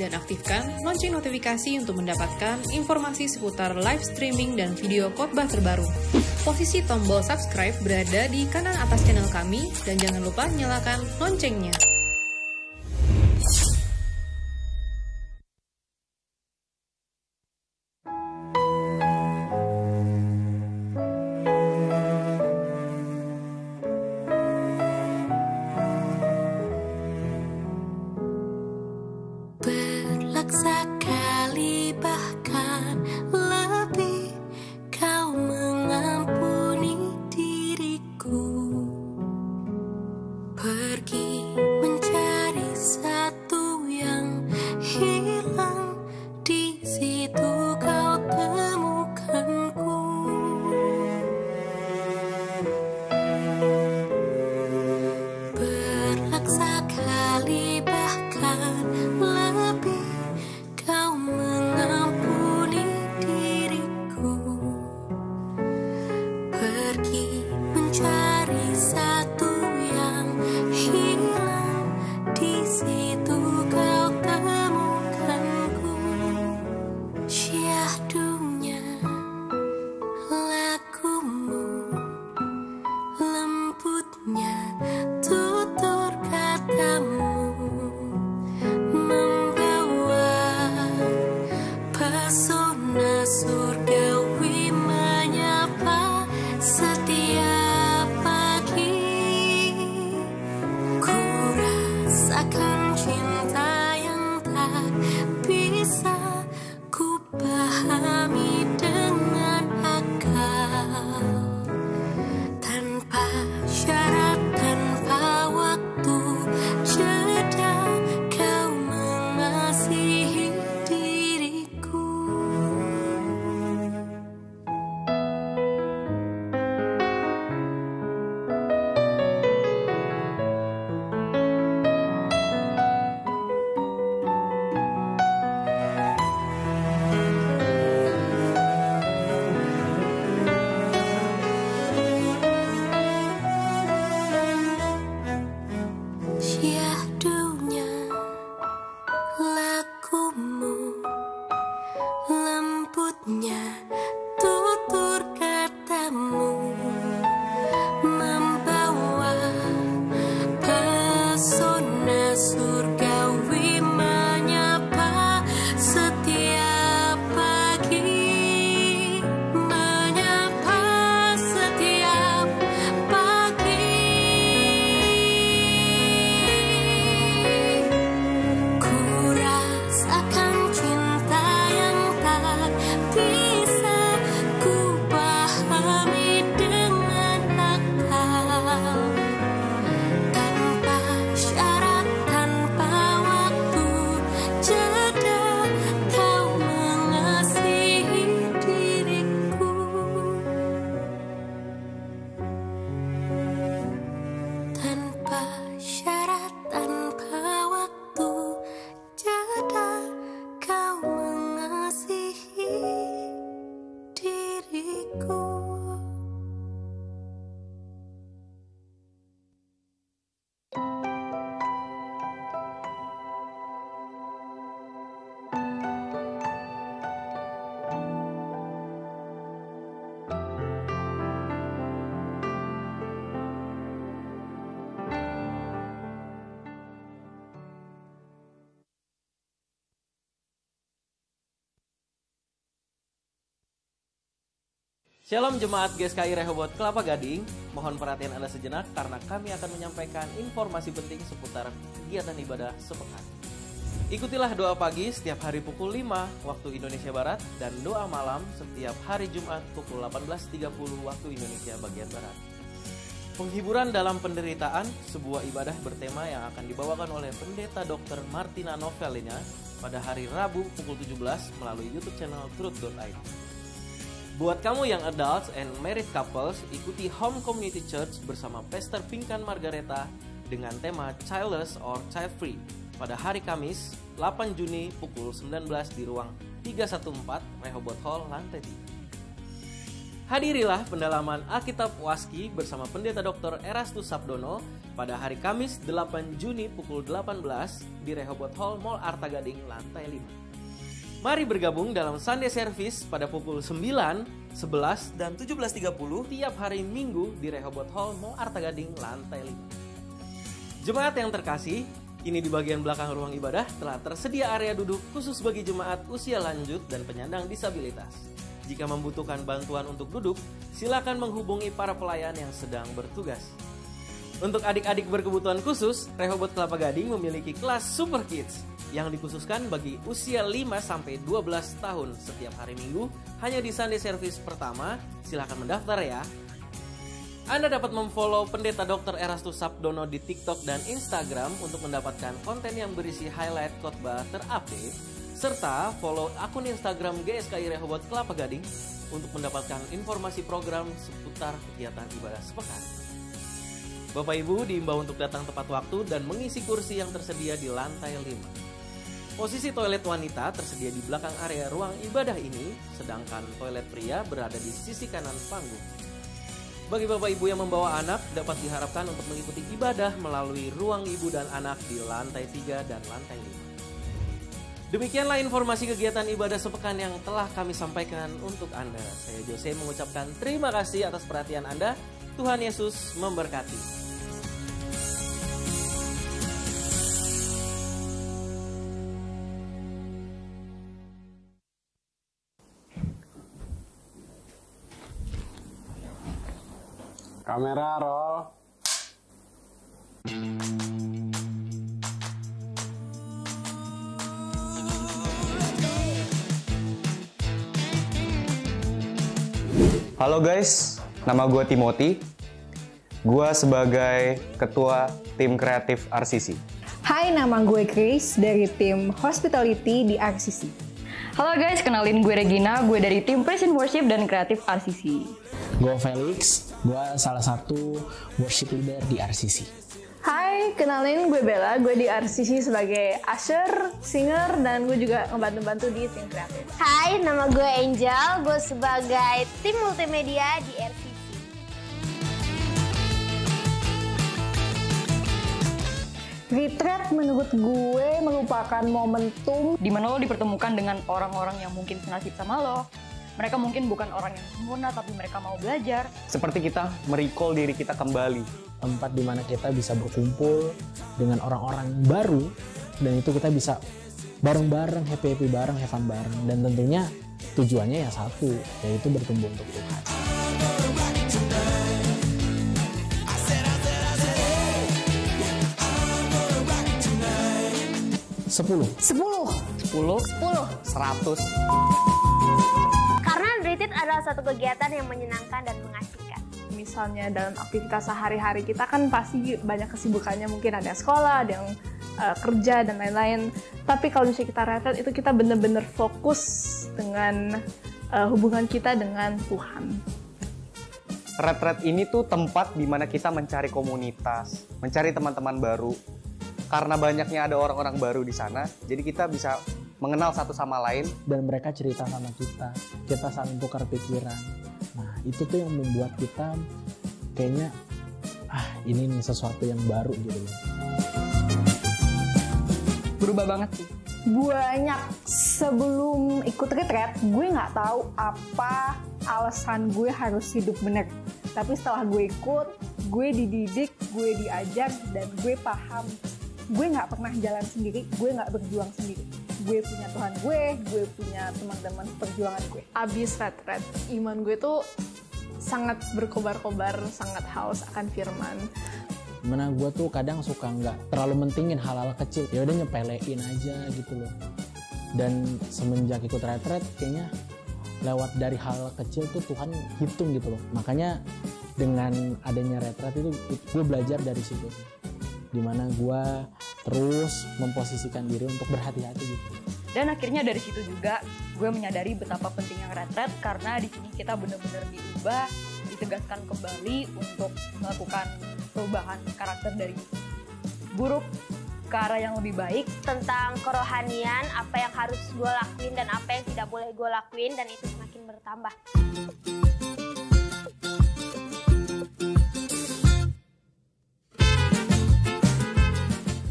dan aktifkan lonceng notifikasi untuk mendapatkan informasi seputar live streaming dan video khotbah terbaru. Posisi tombol subscribe berada di kanan atas channel kami dan jangan lupa nyalakan loncengnya. Shalom Jemaat GSKI Rehoboth Kelapa Gading, mohon perhatian Anda sejenak karena kami akan menyampaikan informasi penting seputar kegiatan ibadah sepekan. Ikutilah doa pagi setiap hari pukul 5 waktu Indonesia Barat dan doa malam setiap hari Jumat pukul 18.30 waktu Indonesia bagian Barat. Penghiburan dalam penderitaan, sebuah ibadah bertema yang akan dibawakan oleh pendeta Dr. Martina Novelina pada hari Rabu pukul 17 melalui YouTube channel truth.id. Buat kamu yang adults and married couples, ikuti Home Community Church bersama Pastor Pinkan Margareta dengan tema Childless or Child Free pada hari Kamis 8 Juni pukul 19 di ruang 314 Rehoboth Hall lantai 3. Hadirilah pendalaman Alkitab Waski bersama Pendeta Dr. Erastus Sabdono pada hari Kamis 8 Juni pukul 18 di Rehoboth Hall Mall Arta Gading lantai 5. Mari bergabung dalam Sunday Service pada pukul 9, 11, dan 17.30 tiap hari Minggu di Rehoboth Hall Mall Arta Gading lantai 5. Jemaat yang terkasih, kini di bagian belakang ruang ibadah telah tersedia area duduk khusus bagi jemaat usia lanjut dan penyandang disabilitas. Jika membutuhkan bantuan untuk duduk, silakan menghubungi para pelayan yang sedang bertugas. Untuk adik-adik berkebutuhan khusus, Rehoboth Kelapa Gading memiliki kelas Super Kids yang dikhususkan bagi usia 5 sampai 12 tahun setiap hari Minggu hanya di Sunday Service pertama. Silakan mendaftar ya. Anda dapat memfollow Pendeta Dr. Erastus Sabdono di TikTok dan Instagram untuk mendapatkan konten yang berisi highlight khotbah terupdate serta follow akun Instagram GSKI Rehoboth Kelapa Gading untuk mendapatkan informasi program seputar kegiatan ibadah sepekan. Bapak Ibu diimbau untuk datang tepat waktu dan mengisi kursi yang tersedia di lantai 5. Posisi toilet wanita tersedia di belakang area ruang ibadah ini, sedangkan toilet pria berada di sisi kanan panggung. Bagi Bapak Ibu yang membawa anak, dapat diharapkan untuk mengikuti ibadah melalui ruang ibu dan anak di lantai 3 dan lantai 5. Demikianlah informasi kegiatan ibadah sepekan yang telah kami sampaikan untuk Anda. Saya Jose mengucapkan terima kasih atas perhatian Anda. Tuhan Yesus memberkati. Kamera roll. Halo guys, nama gue Timothy. Gue sebagai ketua tim kreatif RCC. Hai, nama gue Chris dari tim Hospitality di RCC. Halo guys, kenalin gue Regina, gue dari tim Present Worship dan Kreatif RCC. Gue Felix, gue salah satu worship leader di RCC. Hai, kenalin gue Bella, gue di RCC sebagai usher, singer, dan gue juga ngebantu-bantu di tim kreatif. Hai, nama gue Angel, gue sebagai tim multimedia di RCC. Retreat menurut gue merupakan momentum di mana lo dipertemukan dengan orang-orang yang mungkin senasib sama lo. Mereka mungkin bukan orang yang sempurna, tapi mereka mau belajar. Seperti kita merecall diri kita kembali tempat di mana kita bisa berkumpul dengan orang-orang baru dan itu kita bisa bareng-bareng happy happy bareng have fun bareng dan tentunya tujuannya ya satu yaitu bertumbuh untuk Tuhan. Sepuluh. Sepuluh. Sepuluh. Sepuluh. Seratus. Retreat adalah satu kegiatan yang menyenangkan dan mengasihkan misalnya dalam aktivitas sehari-hari kita kan pasti banyak kesibukannya mungkin ada sekolah, ada yang uh, kerja dan lain-lain. Tapi kalau misalnya kita retret itu kita benar-benar fokus dengan uh, hubungan kita dengan Tuhan. Retret ini tuh tempat di mana kita mencari komunitas, mencari teman-teman baru. Karena banyaknya ada orang-orang baru di sana, jadi kita bisa mengenal satu sama lain dan mereka cerita sama kita. Kita saling tukar pikiran Nah itu tuh yang membuat kita kayaknya ah ini nih sesuatu yang baru gitu loh. Berubah banget sih. Banyak sebelum ikut retret, gue nggak tahu apa alasan gue harus hidup bener. Tapi setelah gue ikut, gue dididik, gue diajar, dan gue paham. Gue nggak pernah jalan sendiri, gue nggak berjuang sendiri gue punya Tuhan gue, gue punya teman-teman perjuangan gue. Abis red-red, iman gue tuh sangat berkobar-kobar, sangat haus akan firman. Mana gue tuh kadang suka nggak terlalu mentingin hal-hal kecil, ya udah nyepelein aja gitu loh. Dan semenjak ikut retret kayaknya lewat dari hal kecil tuh Tuhan hitung gitu loh. Makanya dengan adanya retret itu gue belajar dari situ di mana gue terus memposisikan diri untuk berhati-hati gitu. Dan akhirnya dari situ juga gue menyadari betapa pentingnya retret karena di sini kita benar-benar diubah, ditegaskan kembali untuk melakukan perubahan karakter dari buruk ke arah yang lebih baik tentang kerohanian apa yang harus gue lakuin dan apa yang tidak boleh gue lakuin dan itu semakin bertambah.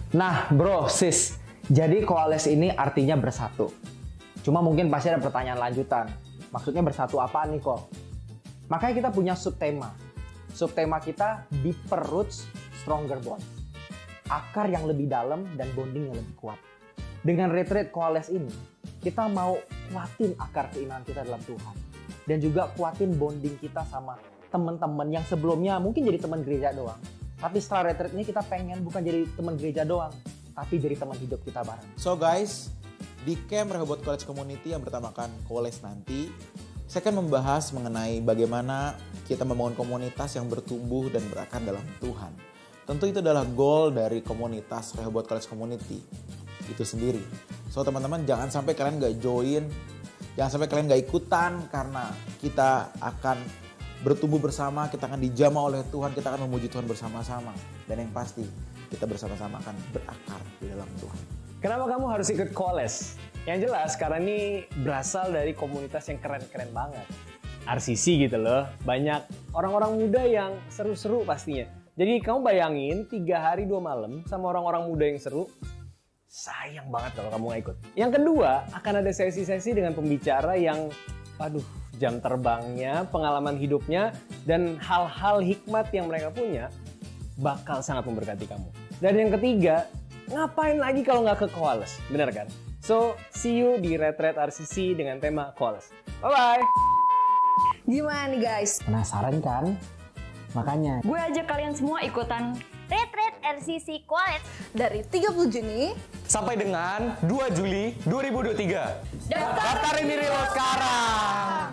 Nah, bro, sis, jadi koalis ini artinya bersatu. Cuma mungkin pasti ada pertanyaan lanjutan. Maksudnya bersatu apa nih kok? Makanya kita punya subtema. Subtema kita Deeper Roots, Stronger Bond. Akar yang lebih dalam dan bonding yang lebih kuat. Dengan retreat koalis ini, kita mau kuatin akar keimanan kita dalam Tuhan. Dan juga kuatin bonding kita sama teman-teman yang sebelumnya mungkin jadi teman gereja doang. Tapi setelah retreat ini kita pengen bukan jadi teman gereja doang, tapi jadi teman hidup kita bareng. So guys, di camp Rehoboth College Community yang bertamakan College nanti, saya akan membahas mengenai bagaimana kita membangun komunitas yang bertumbuh dan berakar dalam Tuhan. Tentu itu adalah goal dari komunitas Rehoboth College Community itu sendiri. So teman-teman jangan sampai kalian gak join, jangan sampai kalian gak ikutan karena kita akan bertumbuh bersama, kita akan dijamah oleh Tuhan, kita akan memuji Tuhan bersama-sama. Dan yang pasti, kita bersama-sama akan berakar di dalam Tuhan. Kenapa kamu harus ikut Koles? Yang jelas karena ini berasal dari komunitas yang keren-keren banget. RCC gitu loh, banyak orang-orang muda yang seru-seru pastinya. Jadi kamu bayangin tiga hari dua malam sama orang-orang muda yang seru, sayang banget kalau kamu gak ikut. Yang kedua, akan ada sesi-sesi dengan pembicara yang, aduh, jam terbangnya, pengalaman hidupnya, dan hal-hal hikmat yang mereka punya bakal sangat memberkati kamu. Dan yang ketiga, ngapain lagi kalau nggak ke Koales? Bener kan? So, see you di Retret RCC dengan tema Koales. Bye-bye! Gimana nih guys? Penasaran kan? Makanya Gue ajak kalian semua ikutan Retret RCC Quality Dari 30 Juni Sampai dengan 2 Juli 2023. Daftarin diri lo sekarang.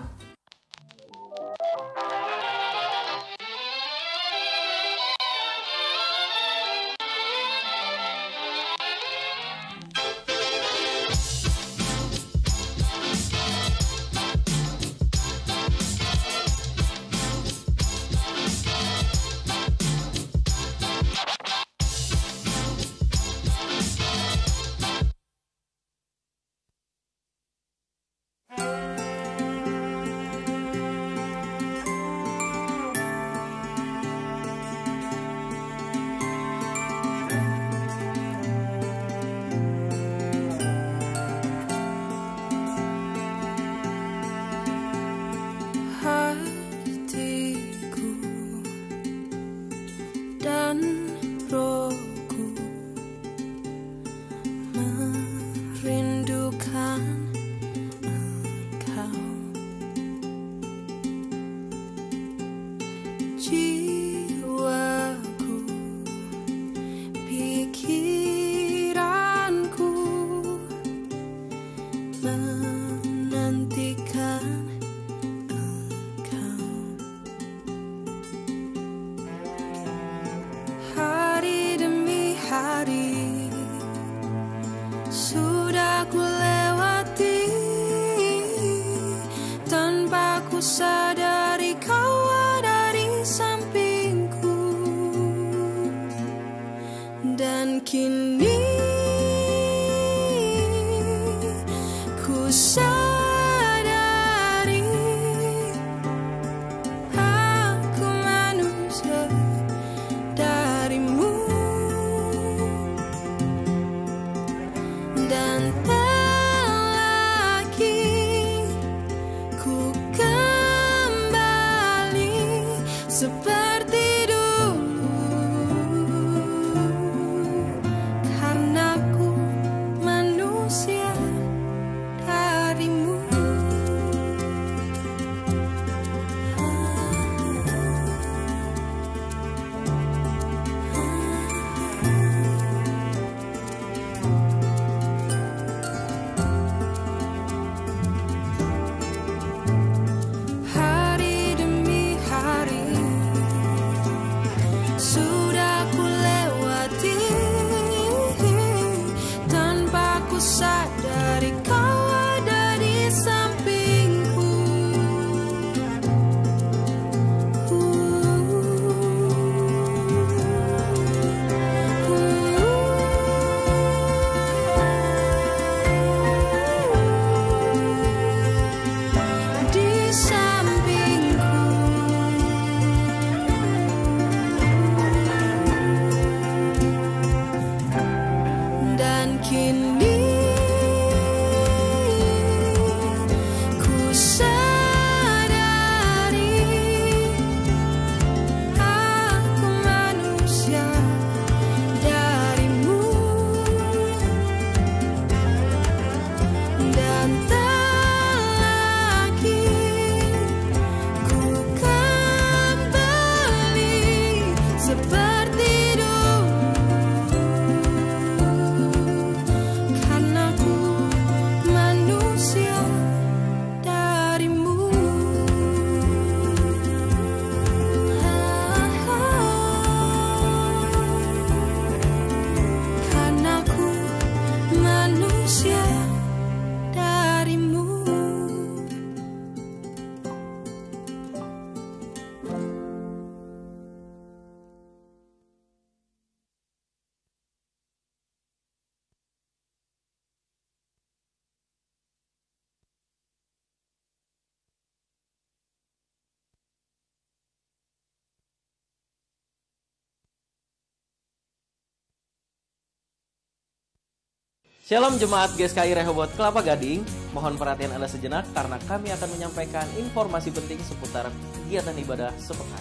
Shalom Jemaat GSKI Rehoboth Kelapa Gading, mohon perhatian Anda sejenak karena kami akan menyampaikan informasi penting seputar kegiatan ibadah sepekan.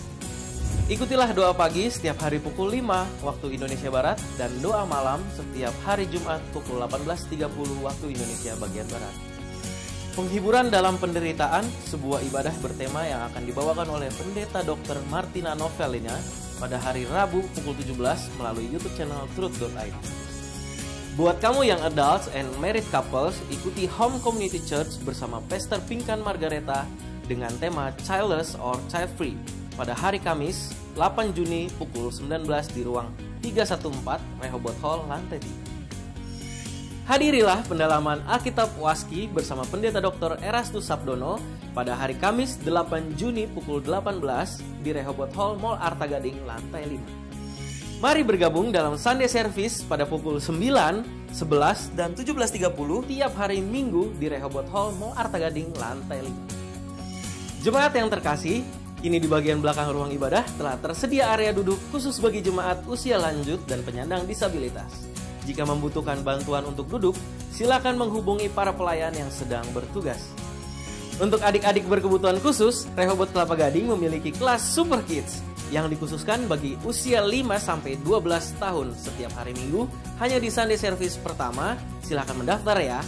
Ikutilah doa pagi setiap hari pukul 5 waktu Indonesia Barat dan doa malam setiap hari Jumat pukul 18.30 waktu Indonesia bagian Barat. Penghiburan dalam penderitaan, sebuah ibadah bertema yang akan dibawakan oleh Pendeta Dr. Martina Novelina pada hari Rabu pukul 17 melalui YouTube channel truth.id. Buat kamu yang adults and married couples, ikuti Home Community Church bersama Pastor Pinkan Margareta dengan tema Childless or Child Free pada hari Kamis 8 Juni pukul 19 di ruang 314 Rehoboth Hall lantai 3. Hadirilah pendalaman Alkitab Waski bersama Pendeta Dr. Erastus Sabdono pada hari Kamis 8 Juni pukul 18 di Rehoboth Hall Mall Arta Gading lantai 5. Mari bergabung dalam Sunday Service pada pukul 9, 11, dan 17.30 tiap hari Minggu di Rehoboth Hall Mall Arta Gading lantai 5. Jemaat yang terkasih, kini di bagian belakang ruang ibadah telah tersedia area duduk khusus bagi jemaat usia lanjut dan penyandang disabilitas. Jika membutuhkan bantuan untuk duduk, silakan menghubungi para pelayan yang sedang bertugas. Untuk adik-adik berkebutuhan khusus, Rehoboth Kelapa Gading memiliki kelas Super Kids yang dikhususkan bagi usia 5 sampai 12 tahun setiap hari Minggu hanya di Sunday Service pertama. Silakan mendaftar ya.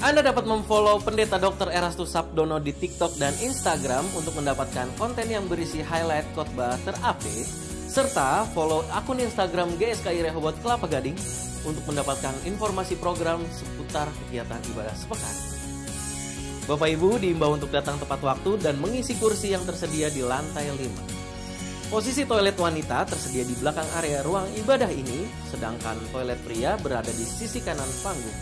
Anda dapat memfollow Pendeta Dr. Erastus Sabdono di TikTok dan Instagram untuk mendapatkan konten yang berisi highlight khotbah terupdate serta follow akun Instagram GSKI Rehoboth Kelapa Gading untuk mendapatkan informasi program seputar kegiatan ibadah sepekan. Bapak Ibu diimbau untuk datang tepat waktu dan mengisi kursi yang tersedia di lantai 5. Posisi toilet wanita tersedia di belakang area ruang ibadah ini, sedangkan toilet pria berada di sisi kanan panggung.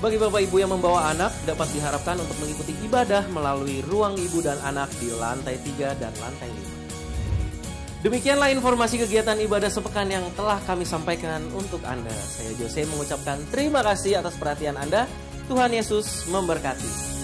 Bagi bapak ibu yang membawa anak, dapat diharapkan untuk mengikuti ibadah melalui ruang ibu dan anak di lantai 3 dan lantai 5. Demikianlah informasi kegiatan ibadah sepekan yang telah kami sampaikan untuk Anda. Saya Jose mengucapkan terima kasih atas perhatian Anda. Tuhan Yesus memberkati.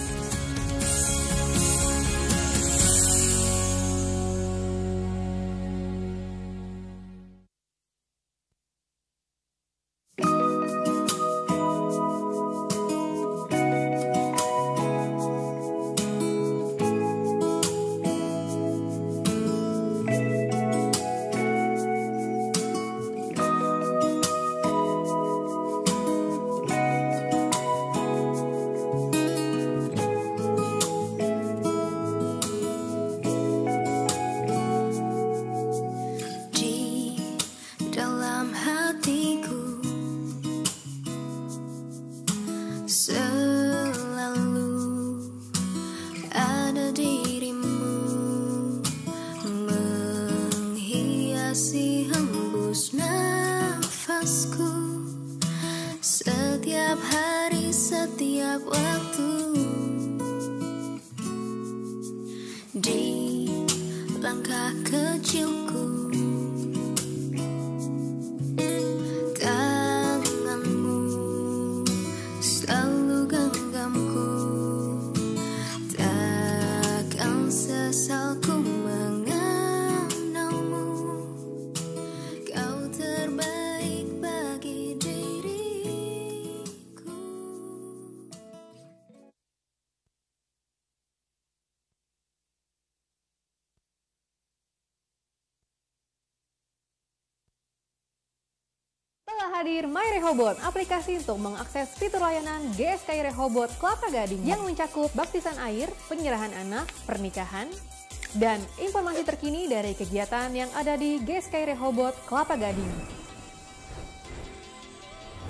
Rehoboth, aplikasi untuk mengakses fitur layanan GSKI Rehoboth Kelapa Gading yang mencakup baptisan air, penyerahan anak, pernikahan, dan informasi terkini dari kegiatan yang ada di GSKI Rehoboth Kelapa Gading.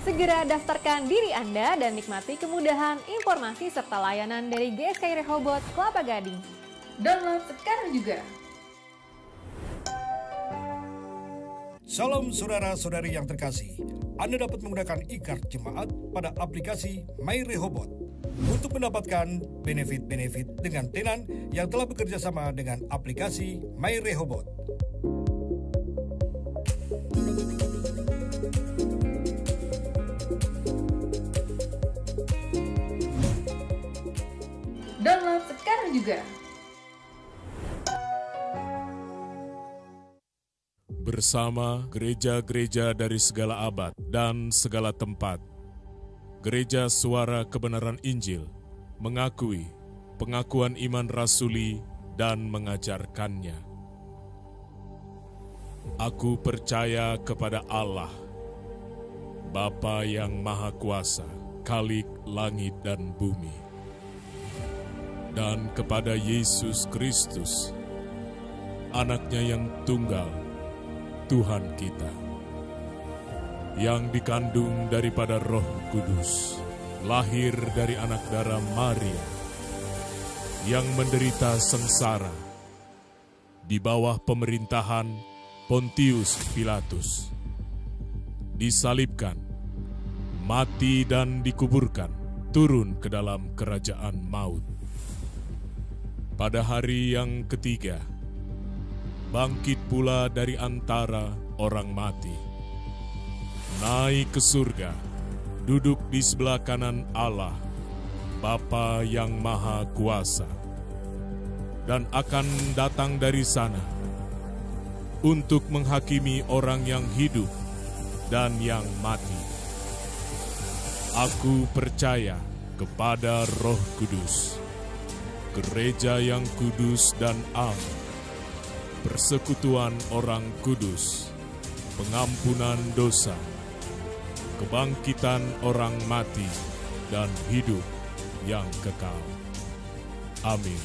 Segera daftarkan diri Anda dan nikmati kemudahan informasi serta layanan dari GSKI Rehoboth Kelapa Gading. Download sekarang juga. Salam saudara-saudari yang terkasih. Anda dapat menggunakan e-card jemaat pada aplikasi My Rehoboth untuk mendapatkan benefit-benefit dengan tenan yang telah bekerja sama dengan aplikasi My Rehoboth. Download sekarang juga. Bersama gereja-gereja dari segala abad dan segala tempat Gereja Suara Kebenaran Injil mengakui pengakuan iman rasuli dan mengajarkannya. Aku percaya kepada Allah, Bapa yang Maha Kuasa, Khalik langit dan bumi, dan kepada Yesus Kristus, anaknya yang tunggal, Tuhan kita, yang dikandung daripada roh kudus, lahir dari anak darah Maria, yang menderita sengsara di bawah pemerintahan Pontius Pilatus, disalibkan, mati dan dikuburkan, turun ke dalam kerajaan maut. Pada hari yang ketiga, bangkit pula dari antara orang mati, naik ke surga, duduk di sebelah kanan Allah, Bapa yang Maha Kuasa, dan akan datang dari sana untuk menghakimi orang yang hidup dan yang mati. Aku percaya kepada Roh Kudus, gereja yang kudus dan am, persekutuan orang kudus, pengampunan dosa, kebangkitan orang mati, dan hidup yang kekal. Amin.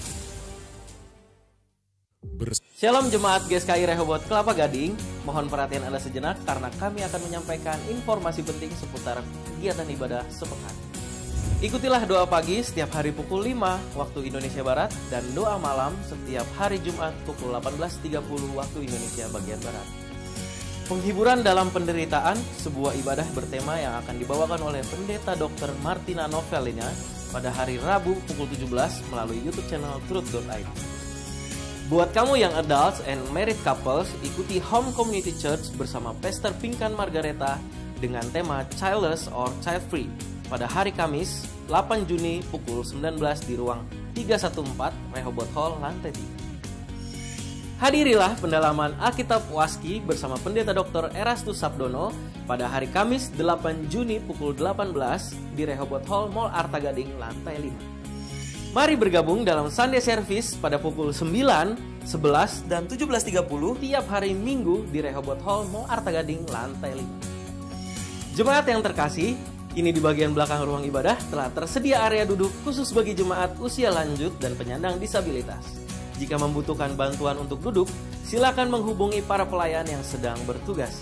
Shalom Jemaat GSKI Rehoboth Kelapa Gading, mohon perhatian Anda sejenak karena kami akan menyampaikan informasi penting seputar kegiatan ibadah sepekan. Ikutilah doa pagi setiap hari pukul 5 waktu Indonesia Barat dan doa malam setiap hari Jumat pukul 18.30 waktu Indonesia bagian Barat. Penghiburan dalam penderitaan, sebuah ibadah bertema yang akan dibawakan oleh Pendeta Dr. Martina Novelina pada hari Rabu pukul 17 melalui YouTube channel Truth.id. Buat kamu yang adults and married couples, ikuti Home Community Church bersama Pastor Pinkan Margareta dengan tema Childless or Child Free pada hari Kamis 8 Juni pukul 19 di ruang 314 Rehoboth Hall lantai 3. Hadirilah pendalaman Alkitab Waski bersama Pendeta Dr. Erastus Sabdono pada hari Kamis 8 Juni pukul 18 di Rehoboth Hall Mall Arta Gading lantai 5. Mari bergabung dalam Sunday Service pada pukul 9, 11, dan 17.30 tiap hari Minggu di Rehoboth Hall Mall Arta Gading lantai 5. Jemaat yang terkasih, kini di bagian belakang ruang ibadah telah tersedia area duduk khusus bagi jemaat usia lanjut dan penyandang disabilitas. Jika membutuhkan bantuan untuk duduk, silakan menghubungi para pelayan yang sedang bertugas.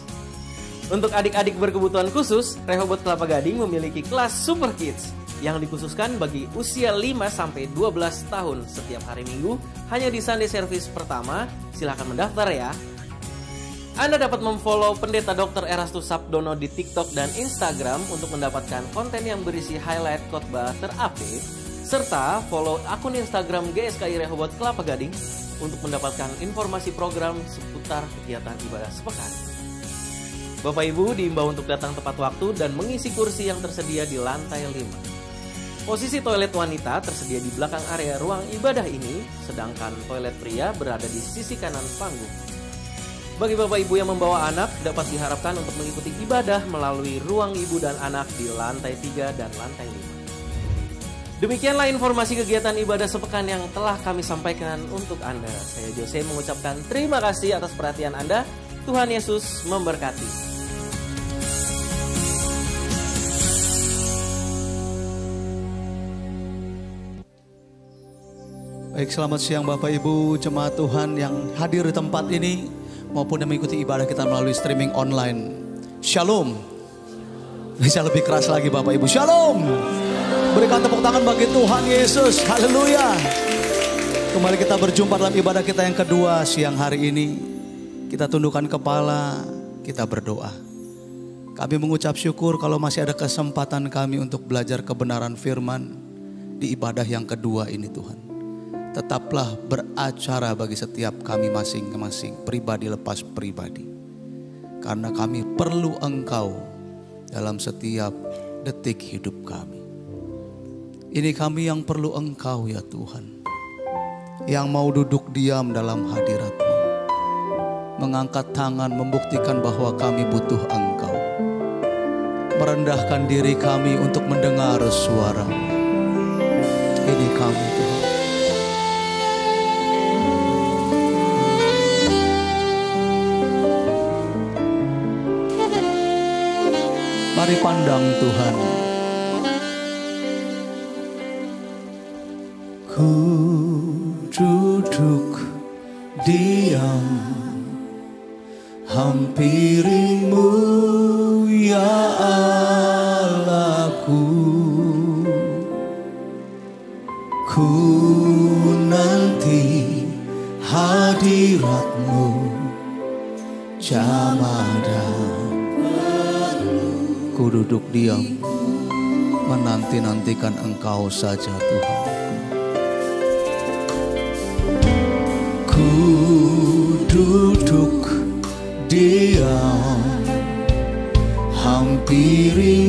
Untuk adik-adik berkebutuhan khusus, Rehoboth Kelapa Gading memiliki kelas Super Kids yang dikhususkan bagi usia 5 sampai 12 tahun setiap hari Minggu hanya di Sunday Service pertama. Silahkan mendaftar ya. Anda dapat memfollow Pendeta Dr. Erastus Sabdono di TikTok dan Instagram untuk mendapatkan konten yang berisi highlight khotbah terupdate serta follow akun Instagram GSKI Rehoboth Kelapa Gading untuk mendapatkan informasi program seputar kegiatan ibadah sepekan. Bapak Ibu diimbau untuk datang tepat waktu dan mengisi kursi yang tersedia di lantai 5. Posisi toilet wanita tersedia di belakang area ruang ibadah ini, sedangkan toilet pria berada di sisi kanan panggung. Bagi bapak ibu yang membawa anak, dapat diharapkan untuk mengikuti ibadah melalui ruang ibu dan anak di lantai 3 dan lantai 5. Demikianlah informasi kegiatan ibadah sepekan yang telah kami sampaikan untuk Anda. Saya Jose mengucapkan terima kasih atas perhatian Anda. Tuhan Yesus memberkati. Baik, selamat siang Bapak Ibu, jemaat Tuhan yang hadir di tempat ini maupun yang mengikuti ibadah kita melalui streaming online. Shalom. Bisa lebih keras lagi Bapak Ibu. Shalom. Berikan tepuk tangan bagi Tuhan Yesus. Haleluya. Kembali kita berjumpa dalam ibadah kita yang kedua siang hari ini. Kita tundukkan kepala, kita berdoa. Kami mengucap syukur kalau masih ada kesempatan kami untuk belajar kebenaran firman di ibadah yang kedua ini Tuhan tetaplah beracara bagi setiap kami masing-masing, pribadi lepas pribadi. Karena kami perlu engkau dalam setiap detik hidup kami. Ini kami yang perlu engkau ya Tuhan. Yang mau duduk diam dalam hadiratmu. Mengangkat tangan membuktikan bahwa kami butuh engkau. Merendahkan diri kami untuk mendengar suara. Ini kami Tuhan. mari pandang Tuhan. Ku duduk diam hampir menanti-nantikan Engkau saja Tuhan. Ku duduk diam hampiri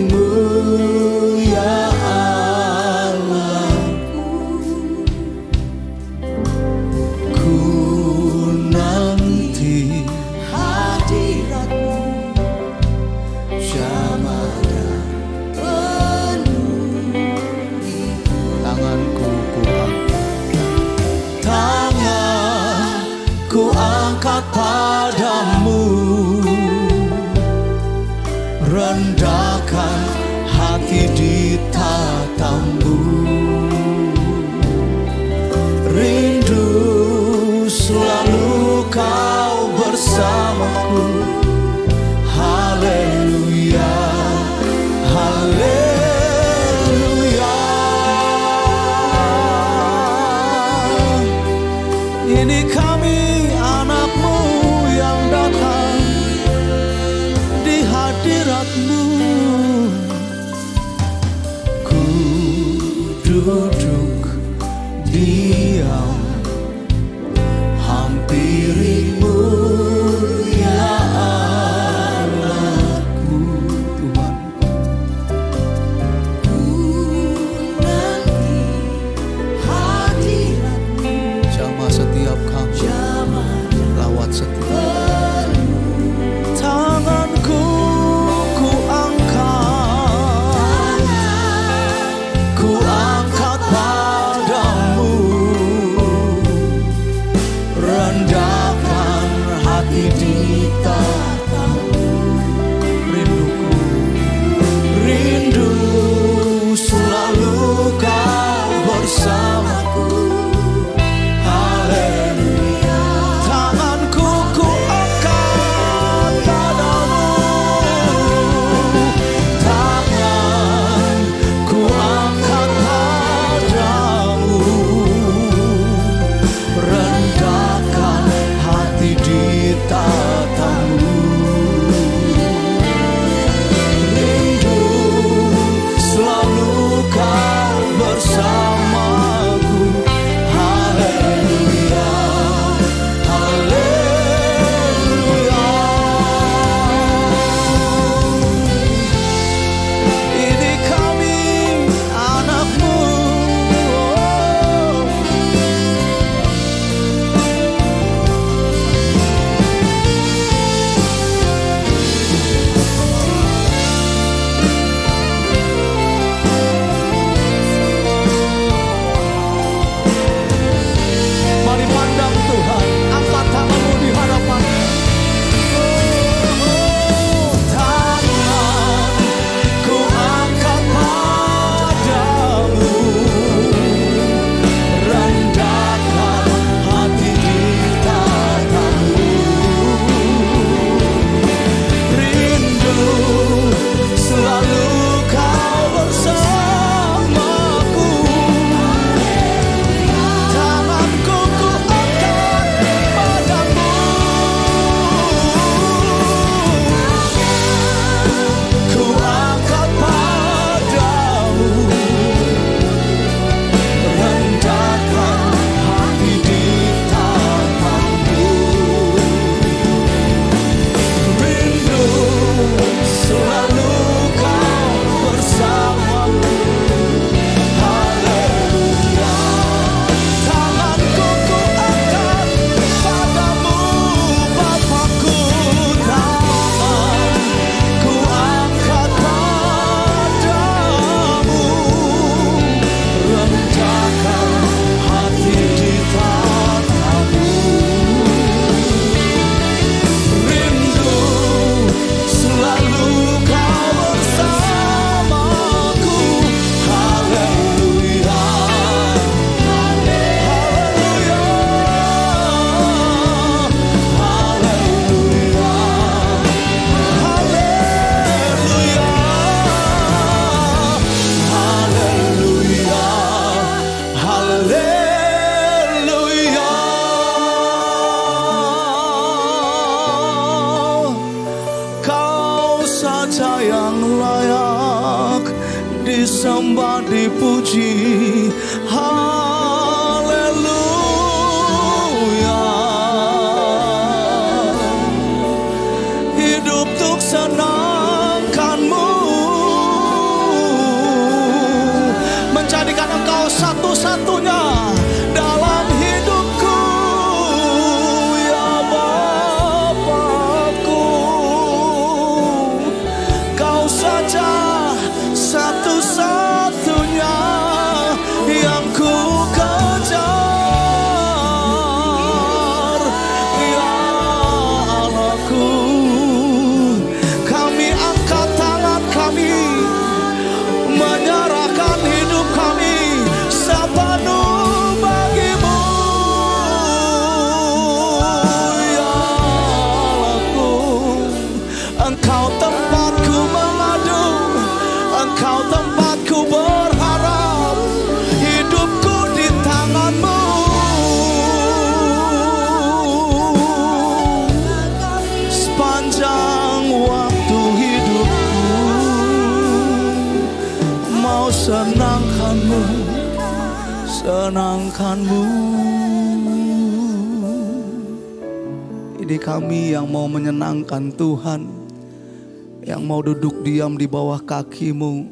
mau duduk diam di bawah kakimu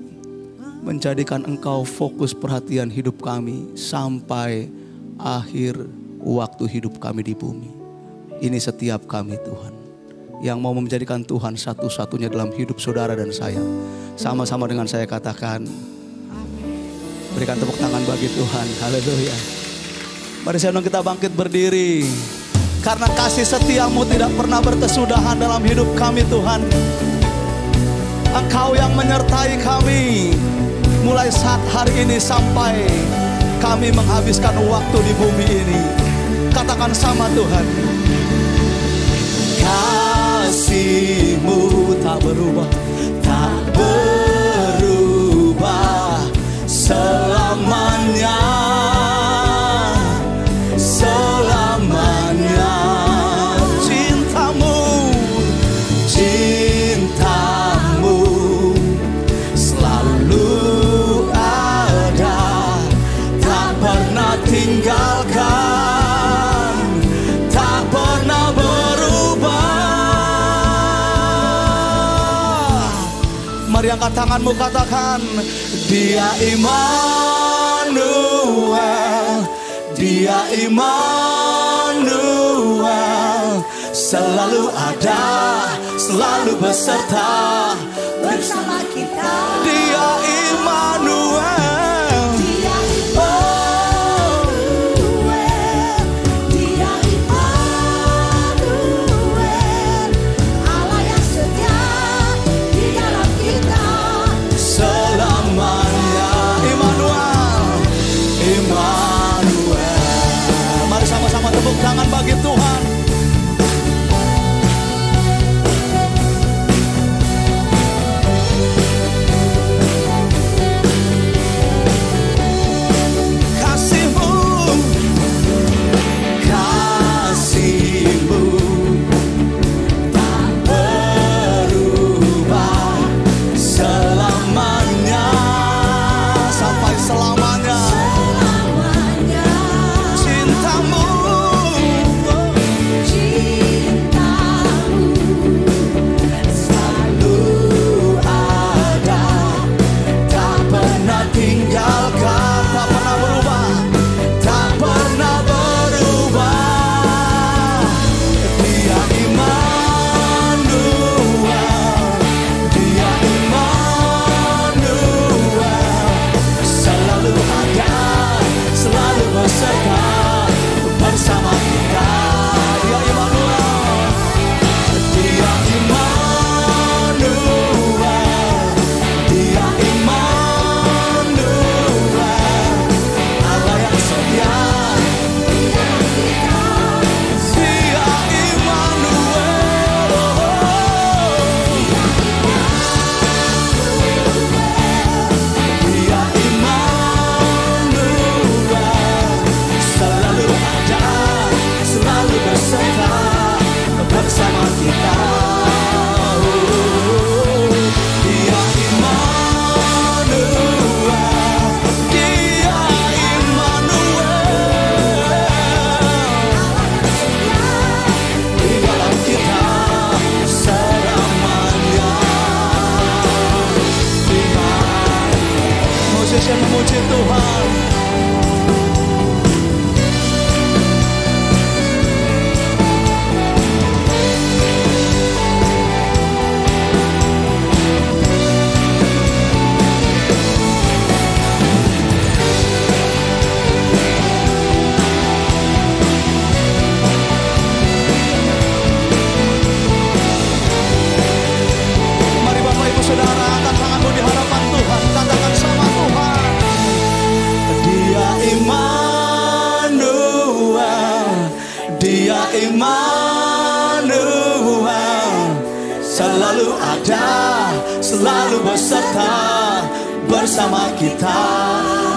Menjadikan engkau fokus perhatian hidup kami Sampai akhir waktu hidup kami di bumi. Ini setiap kami Tuhan Yang mau menjadikan Tuhan satu-satunya dalam hidup saudara dan saya. Sama-sama dengan saya katakan Berikan tepuk tangan bagi Tuhan. Haleluya. Mari saya kita bangkit berdiri. Karena kasih setiamu tidak pernah berkesudahan dalam hidup kami Tuhan Engkau yang menyertai kami. Mulai saat hari ini sampai kami menghabiskan waktu di bumi ini. Katakan sama Tuhan. Kasihmu tak berubah Tak berubah. Selamanya Mari angkat tanganmu katakan Dia Immanuel Dia Immanuel. Selalu ada Selalu beserta beserta bersama kita.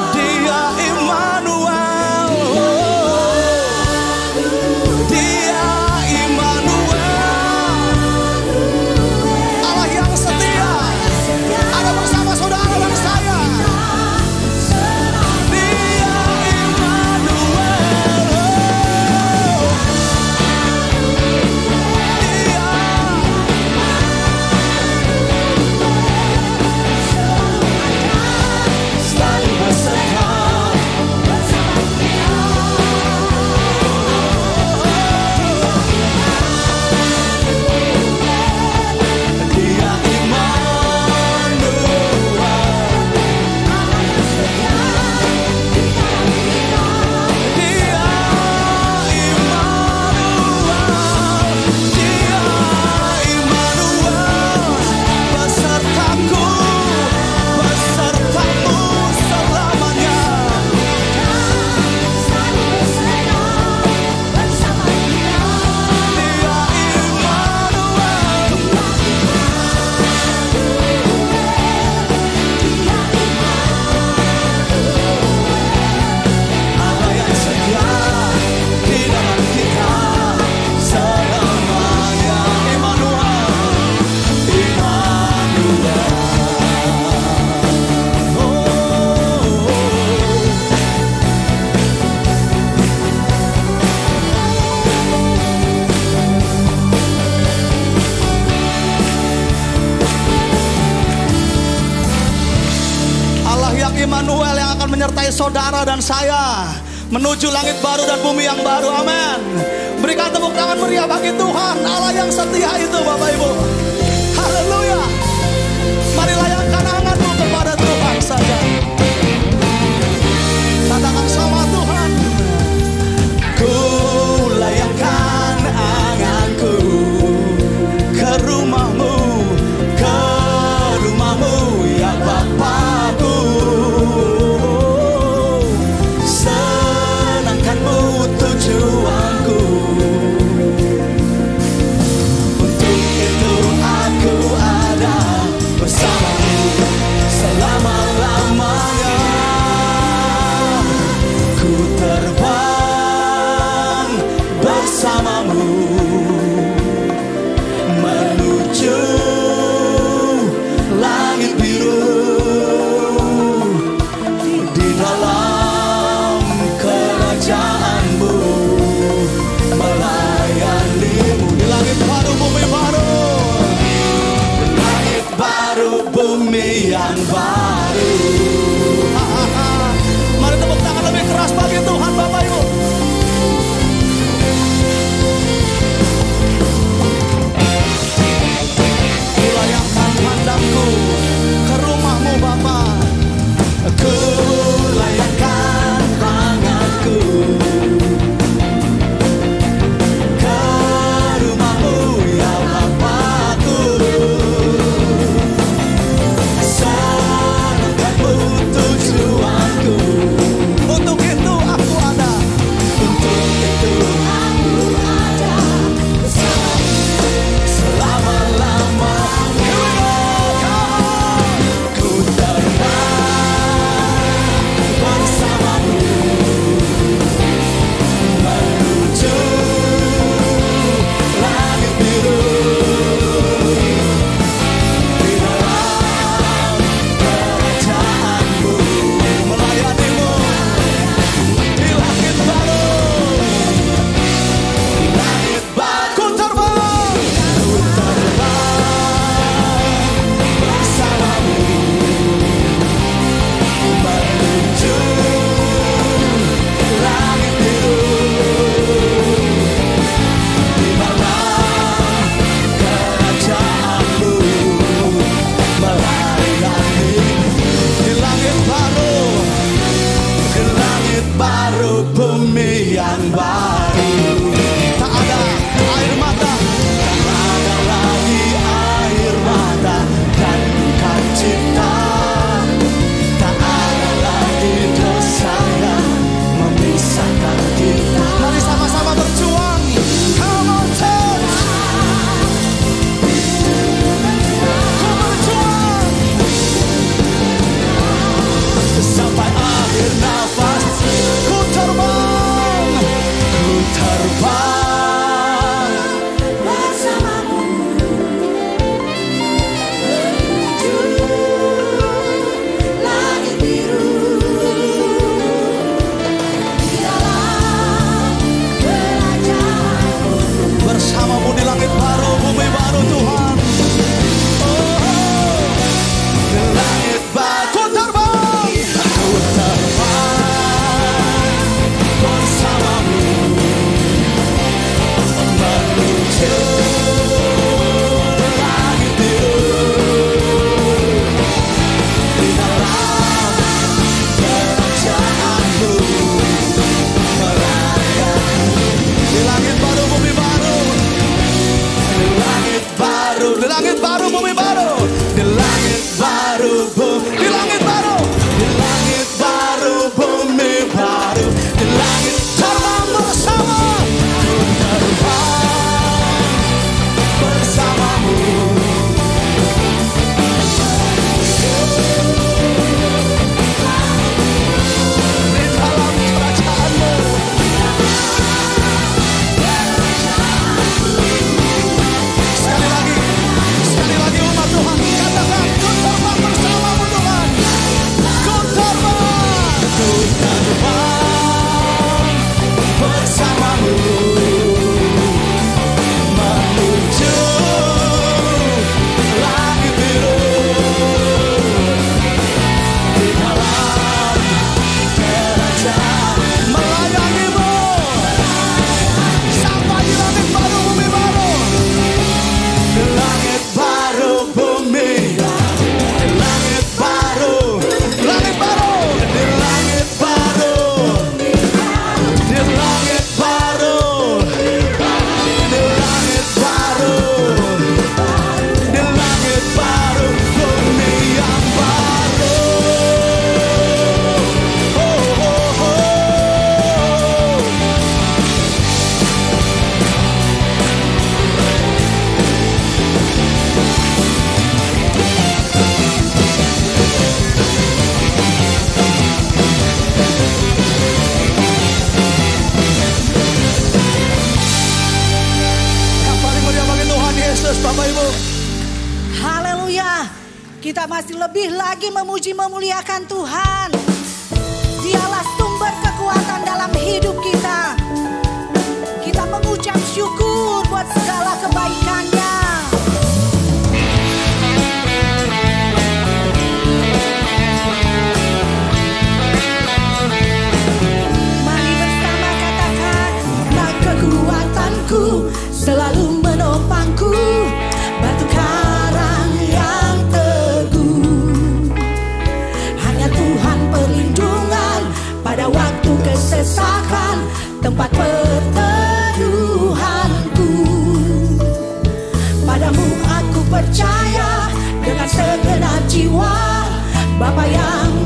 waktu kesesakan tempat perteduhanku. Padamu aku percaya dengan segenap jiwa Bapa yang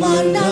One.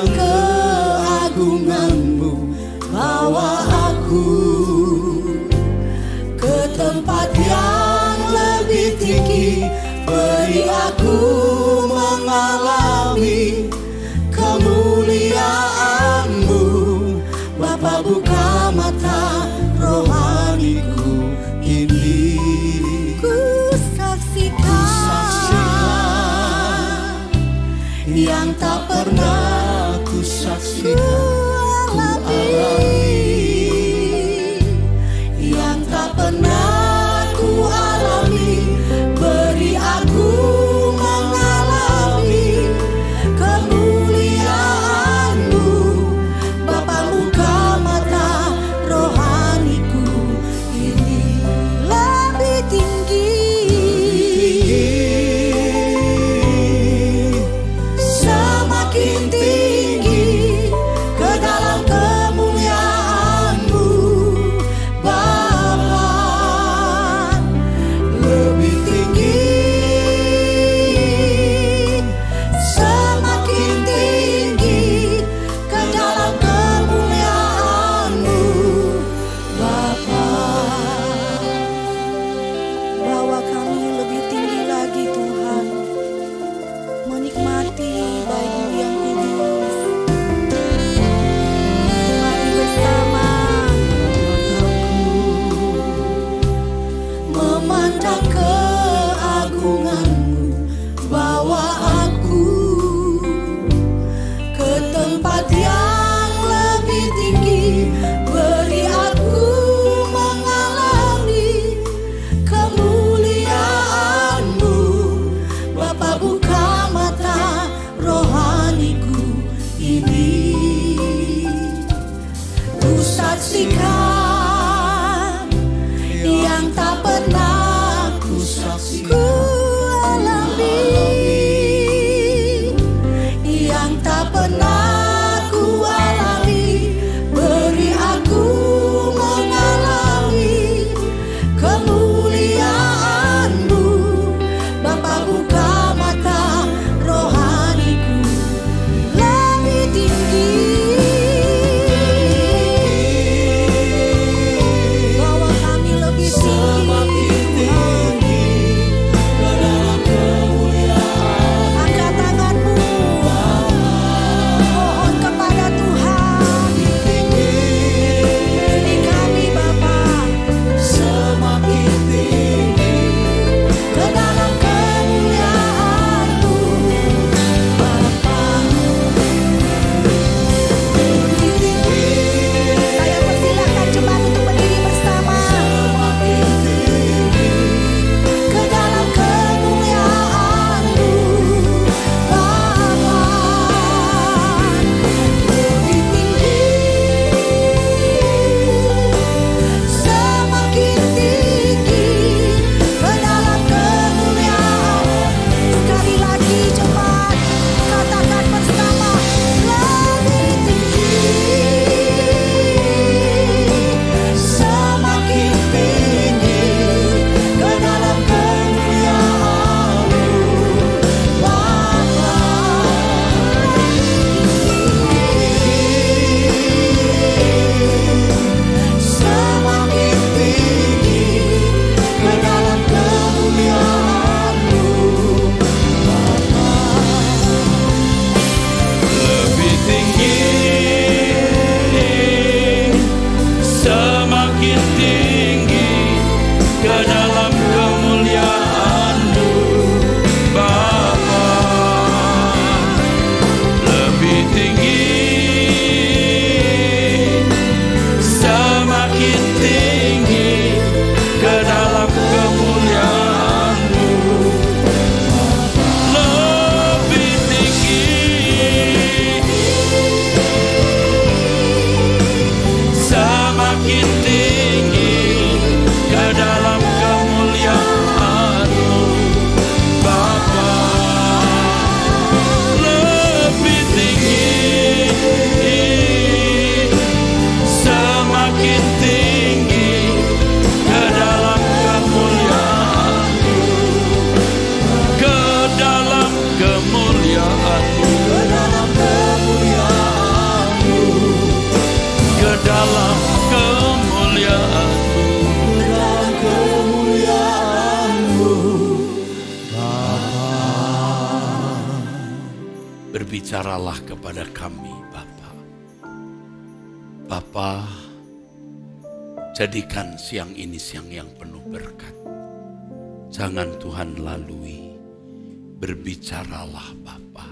Berbicaralah Bapa.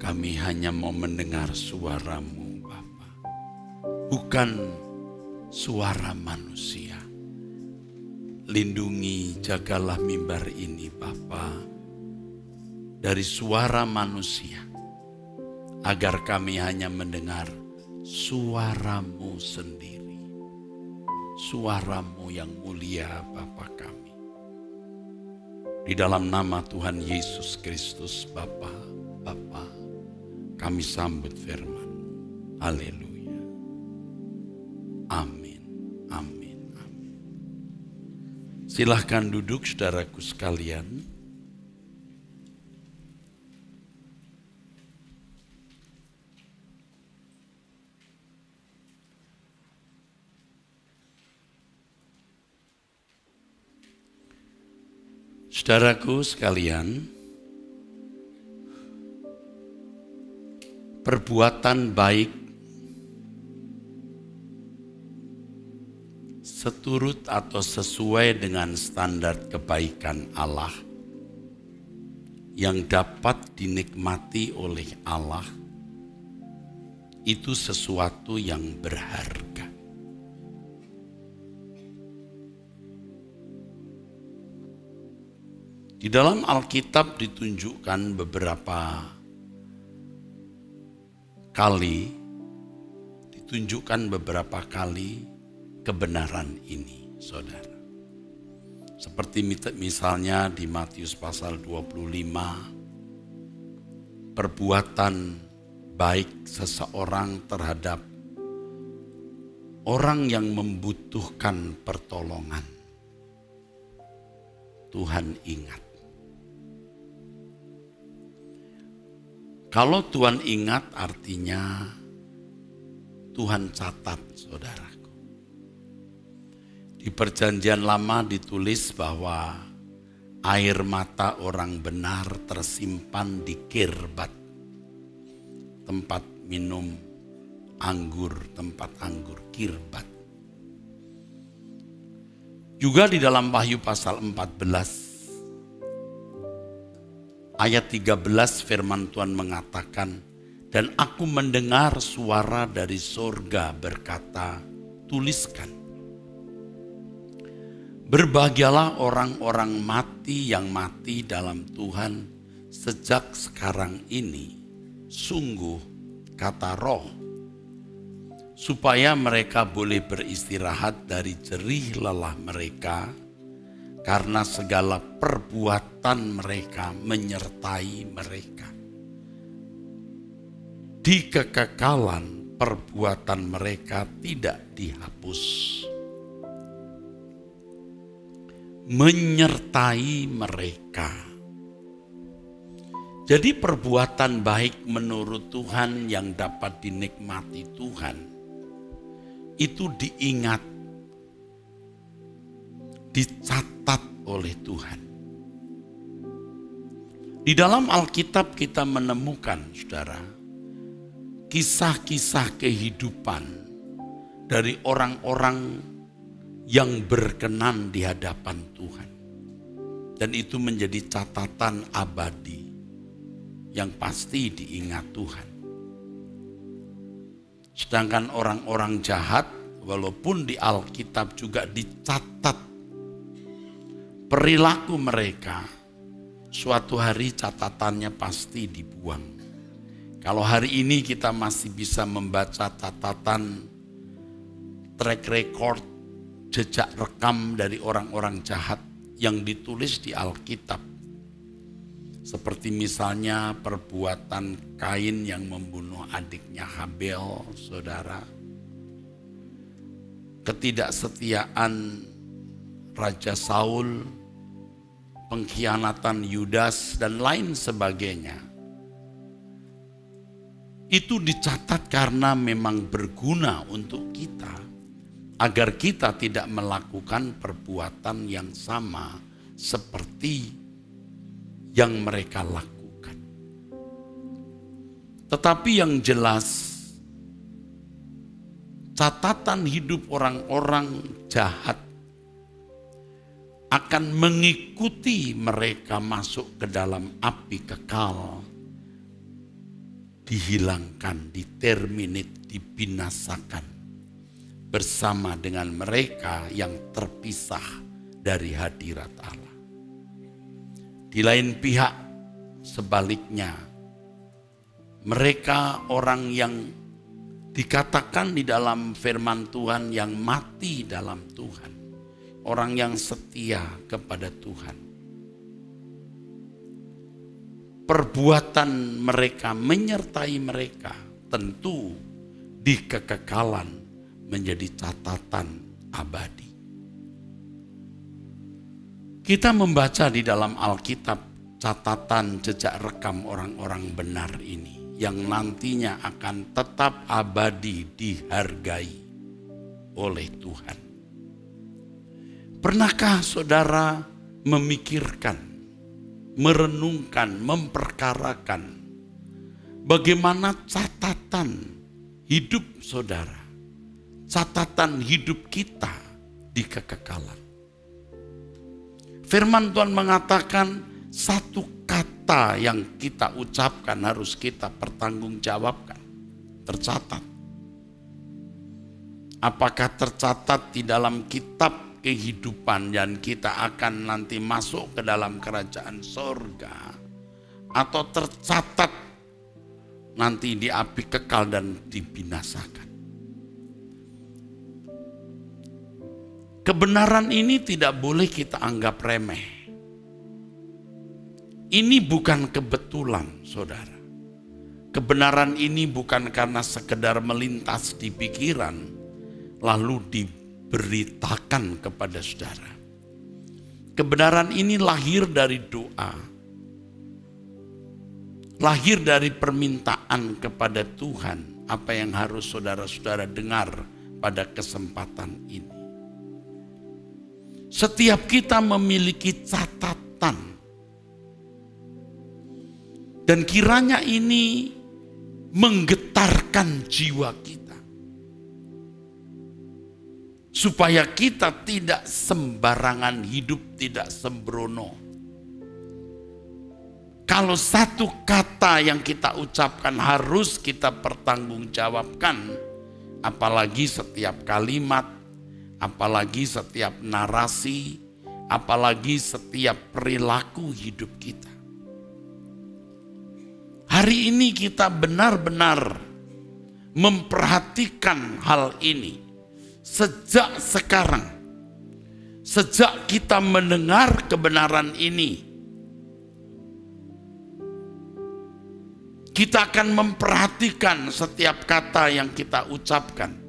Kami hanya mau mendengar suaramu Bapa. Bukan suara manusia. Lindungi, jagalah mimbar ini Bapa dari suara manusia. Agar kami hanya mendengar suaramu sendiri. Suaramu yang mulia Bapa. Di dalam nama Tuhan Yesus Kristus Bapa, Bapa, kami sambut firman. Haleluya. Amin, amin, amin. Silahkan duduk saudaraku sekalian. Saudaraku sekalian, perbuatan baik seturut atau sesuai dengan standar kebaikan Allah yang dapat dinikmati oleh Allah itu sesuatu yang berharga. Di dalam Alkitab ditunjukkan beberapa kali, ditunjukkan beberapa kali kebenaran ini, saudara. Seperti misalnya di Matius pasal 25, perbuatan baik seseorang terhadap orang yang membutuhkan pertolongan. Tuhan ingat. Kalau Tuhan ingat artinya Tuhan catat saudaraku. Di perjanjian lama ditulis bahwa air mata orang benar tersimpan di kirbat. Tempat minum anggur, tempat anggur kirbat. Juga di dalam Wahyu pasal 14 ayat 13 firman Tuhan mengatakan, dan aku mendengar suara dari sorga berkata, tuliskan. Berbahagialah orang-orang mati yang mati dalam Tuhan sejak sekarang ini. Sungguh kata roh, supaya mereka boleh beristirahat dari jerih lelah mereka karena segala perbuatan mereka menyertai mereka. Di kekekalan perbuatan mereka tidak dihapus. Menyertai mereka. Jadi perbuatan baik menurut Tuhan yang dapat dinikmati Tuhan itu diingat dicatat oleh Tuhan. Di dalam Alkitab kita menemukan, saudara, kisah-kisah kehidupan dari orang-orang yang berkenan di hadapan Tuhan. Dan itu menjadi catatan abadi yang pasti diingat Tuhan. Sedangkan orang-orang jahat, walaupun di Alkitab juga dicatat perilaku mereka, suatu hari catatannya pasti dibuang. Kalau hari ini kita masih bisa membaca catatan track record, jejak rekam dari orang-orang jahat yang ditulis di Alkitab. Seperti misalnya perbuatan Kain yang membunuh adiknya Habel, saudara. Ketidaksetiaan Raja Saul pengkhianatan Yudas dan lain sebagainya. Itu dicatat karena memang berguna untuk kita agar kita tidak melakukan perbuatan yang sama seperti yang mereka lakukan. Tetapi yang jelas catatan hidup orang-orang jahat akan mengikuti mereka masuk ke dalam api kekal. Dihilangkan, diterminit, dibinasakan. Bersama dengan mereka yang terpisah dari hadirat Allah. Di lain pihak, sebaliknya, mereka orang yang dikatakan di dalam firman Tuhan yang mati dalam Tuhan orang yang setia kepada Tuhan. Perbuatan mereka menyertai mereka tentu di kekekalan menjadi catatan abadi. Kita membaca di dalam Alkitab catatan jejak rekam orang-orang benar ini yang nantinya akan tetap abadi dihargai oleh Tuhan. Pernahkah saudara memikirkan, merenungkan, memperkarakan bagaimana catatan hidup saudara, catatan hidup kita di kekekalan? Firman Tuhan mengatakan satu kata yang kita ucapkan harus kita pertanggungjawabkan tercatat? Apakah tercatat di dalam kitab kehidupan dan kita akan nanti masuk ke dalam kerajaan sorga? Atau tercatat nanti di api kekal dan dibinasakan? Kebenaran ini tidak boleh kita anggap remeh. Ini bukan kebetulan, saudara. Kebenaran ini bukan karena sekedar melintas di pikiran, lalu diberitakan kepada saudara. Kebenaran ini lahir dari doa, lahir dari permintaan kepada Tuhan, apa yang harus saudara-saudara dengar pada kesempatan ini. Setiap kita memiliki catatan. Dan kiranya ini menggetarkan jiwa kita. Supaya kita tidak sembarangan hidup, tidak sembrono. Kalau satu kata yang kita ucapkan harus kita pertanggungjawabkan, apalagi setiap kalimat apalagi setiap narasi, apalagi setiap perilaku hidup kita. Hari ini kita benar-benar memperhatikan hal ini sejak sekarang, sejak kita mendengar kebenaran ini. Kita akan memperhatikan setiap kata yang kita ucapkan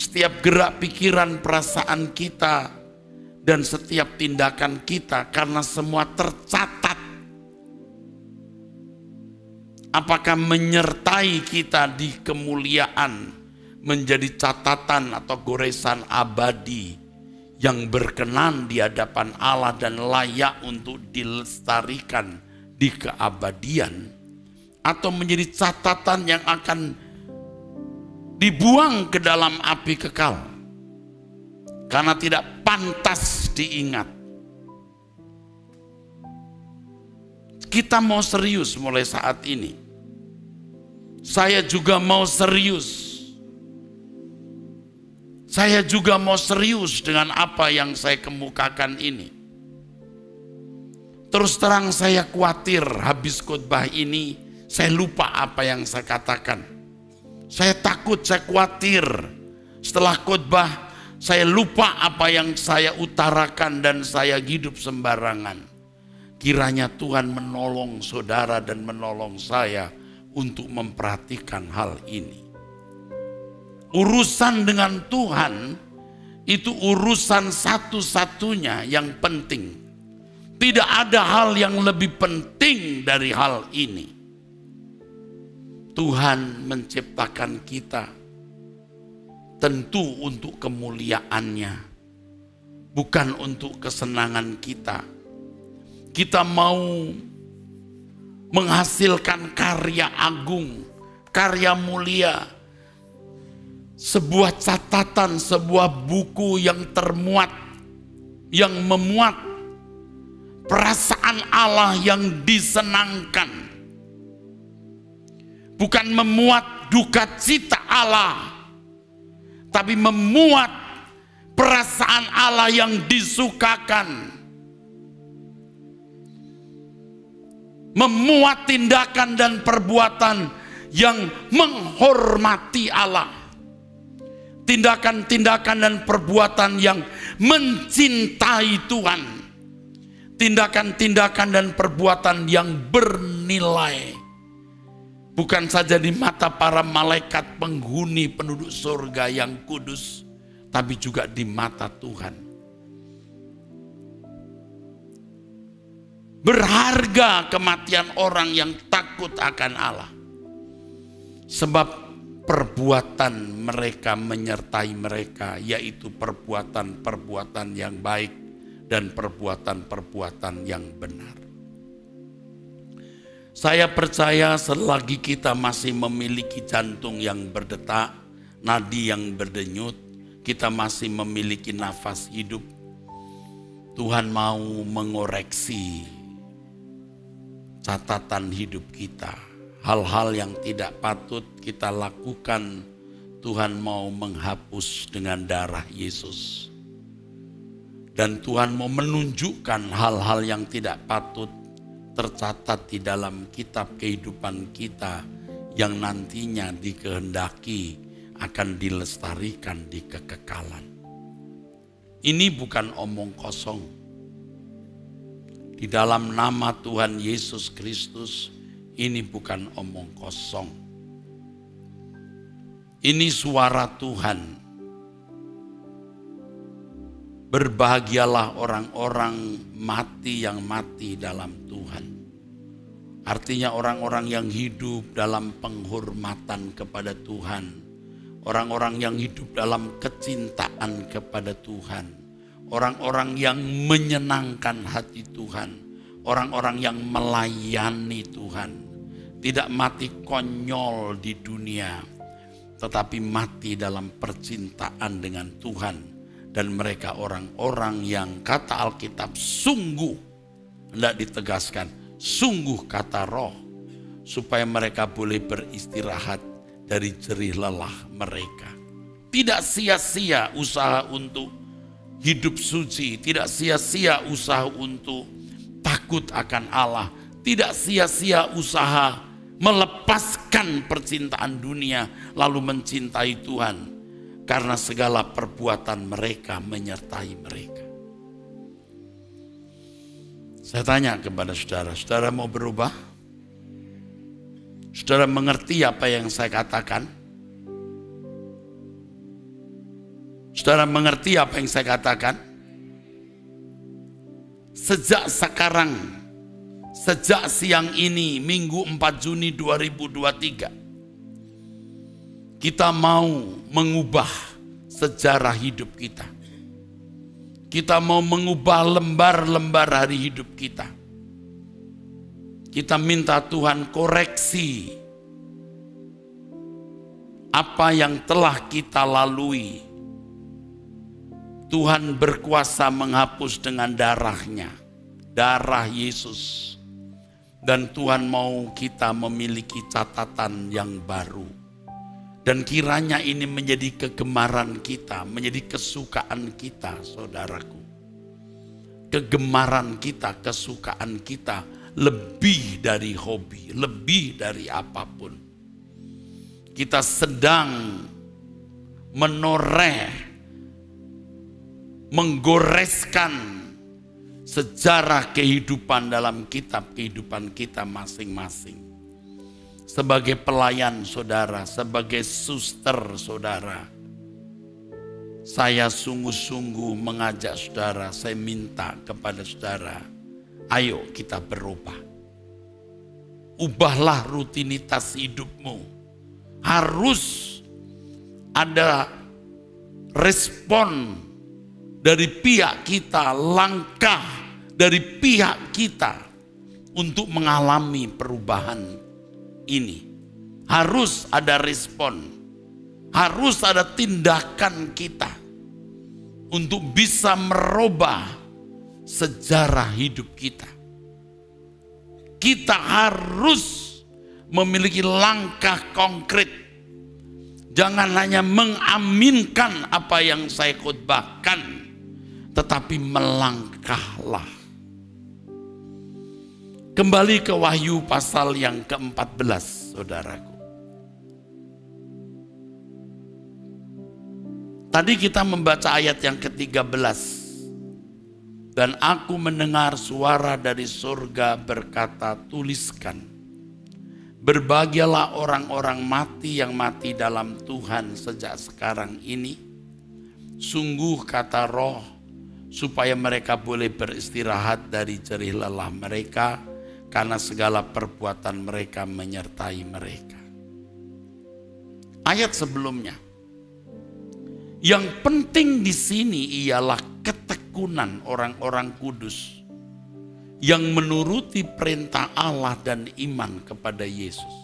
setiap gerak pikiran perasaan kita dan setiap tindakan kita karena semua tercatat apakah menyertai kita di kemuliaan menjadi catatan atau goresan abadi yang berkenan di hadapan Allah dan layak untuk dilestarikan di keabadian atau menjadi catatan yang akan dibuang ke dalam api kekal karena tidak pantas diingat. Kita mau serius mulai saat ini. Saya juga mau serius. Saya juga mau serius dengan apa yang saya kemukakan ini. Terus terang saya khawatir habis khotbah ini saya lupa apa yang saya katakan. Saya takut, saya khawatir. Setelah khotbah, saya lupa apa yang saya utarakan dan saya hidup sembarangan. Kiranya Tuhan menolong saudara dan menolong saya untuk memperhatikan hal ini. Urusan dengan Tuhan itu urusan satu-satunya yang penting. Tidak ada hal yang lebih penting dari hal ini. Tuhan menciptakan kita tentu untuk kemuliaannya, bukan untuk kesenangan kita. Kita mau menghasilkan karya agung, karya mulia, sebuah catatan, sebuah buku yang termuat, yang memuat perasaan Allah yang disenangkan bukan memuat duka cita Allah, tapi memuat perasaan Allah yang disukakan. Memuat tindakan dan perbuatan yang menghormati Allah. Tindakan-tindakan dan perbuatan yang mencintai Tuhan. Tindakan-tindakan dan perbuatan yang bernilai Bukan saja di mata para malaikat penghuni penduduk surga yang kudus, tapi juga di mata Tuhan. Berharga kematian orang yang takut akan Allah. Sebab perbuatan mereka menyertai mereka, yaitu perbuatan-perbuatan yang baik dan perbuatan-perbuatan yang benar. Saya percaya selagi kita masih memiliki jantung yang berdetak, nadi yang berdenyut, kita masih memiliki nafas hidup. Tuhan mau mengoreksi catatan hidup kita. Hal-hal yang tidak patut kita lakukan, Tuhan mau menghapus dengan darah Yesus. Dan Tuhan mau menunjukkan hal-hal yang tidak patut tercatat di dalam kitab kehidupan kita yang nantinya dikehendaki akan dilestarikan di kekekalan. Ini bukan omong kosong. Di dalam nama Tuhan Yesus Kristus, ini bukan omong kosong. Ini suara Tuhan. Berbahagialah orang-orang mati yang mati dalam Tuhan. Artinya orang-orang yang hidup dalam penghormatan kepada Tuhan. Orang-orang yang hidup dalam kecintaan kepada Tuhan. Orang-orang yang menyenangkan hati Tuhan. Orang-orang yang melayani Tuhan. Tidak mati konyol di dunia. Tetapi mati dalam percintaan dengan Tuhan. Dan mereka orang-orang yang kata Alkitab sungguh. Tidak ditegaskan sungguh kata roh supaya mereka boleh beristirahat dari jerih lelah mereka. Tidak sia-sia usaha untuk hidup suci, tidak sia-sia usaha untuk takut akan Allah, tidak sia-sia usaha melepaskan percintaan dunia lalu mencintai Tuhan karena segala perbuatan mereka menyertai mereka. Saya tanya kepada saudara, saudara mau berubah? Saudara mengerti apa yang saya katakan? Saudara mengerti apa yang saya katakan? Sejak sekarang, sejak siang ini, Minggu 4 Juni 2023, kita mau mengubah sejarah hidup kita kita mau mengubah lembar-lembar hari hidup kita. Kita minta Tuhan koreksi apa yang telah kita lalui. Tuhan berkuasa menghapus dengan darahnya, darah Yesus. Dan Tuhan mau kita memiliki catatan yang baru dan kiranya ini menjadi kegemaran kita, menjadi kesukaan kita, saudaraku. Kegemaran kita, kesukaan kita lebih dari hobi, lebih dari apa pun. Kita sedang menoreh, menggoreskan sejarah kehidupan dalam kitab kehidupan kita masing-masing sebagai pelayan saudara, sebagai suster saudara. Saya sungguh-sungguh mengajak saudara, saya minta kepada saudara, ayo kita berubah. Ubahlah rutinitas hidupmu. Harus ada respon dari pihak kita, langkah dari pihak kita untuk mengalami perubahan ini. Harus ada respon. Harus ada tindakan kita untuk bisa merubah sejarah hidup kita. Kita harus memiliki langkah konkret. Jangan hanya mengaminkan apa yang saya khotbahkan, tetapi melangkahlah Kembali ke Wahyu pasal yang ke-14, saudaraku. Tadi kita membaca ayat yang ke-13. Dan aku mendengar suara dari surga berkata, tuliskan. Berbahagialah orang-orang mati yang mati dalam Tuhan sejak sekarang ini. Sungguh kata roh, supaya mereka boleh beristirahat dari jerih lelah mereka karena segala perbuatan mereka menyertai mereka. Ayat sebelumnya, yang penting di sini ialah ketekunan orang-orang kudus yang menuruti perintah Allah dan iman kepada Yesus.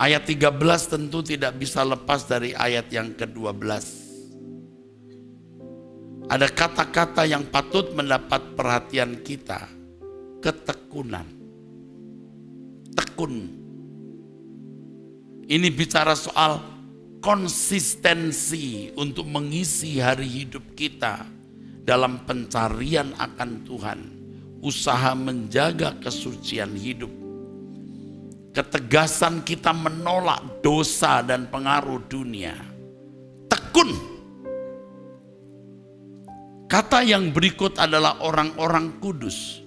Ayat 13 tentu tidak bisa lepas dari ayat yang ke-12. Ada kata-kata yang patut mendapat perhatian kita ketekunan. tekun. Ini bicara soal konsistensi untuk mengisi hari hidup kita dalam pencarian akan Tuhan, usaha menjaga kesucian hidup, ketegasan kita menolak dosa dan pengaruh dunia, tekun. Kata yang berikut adalah orang-orang kudus.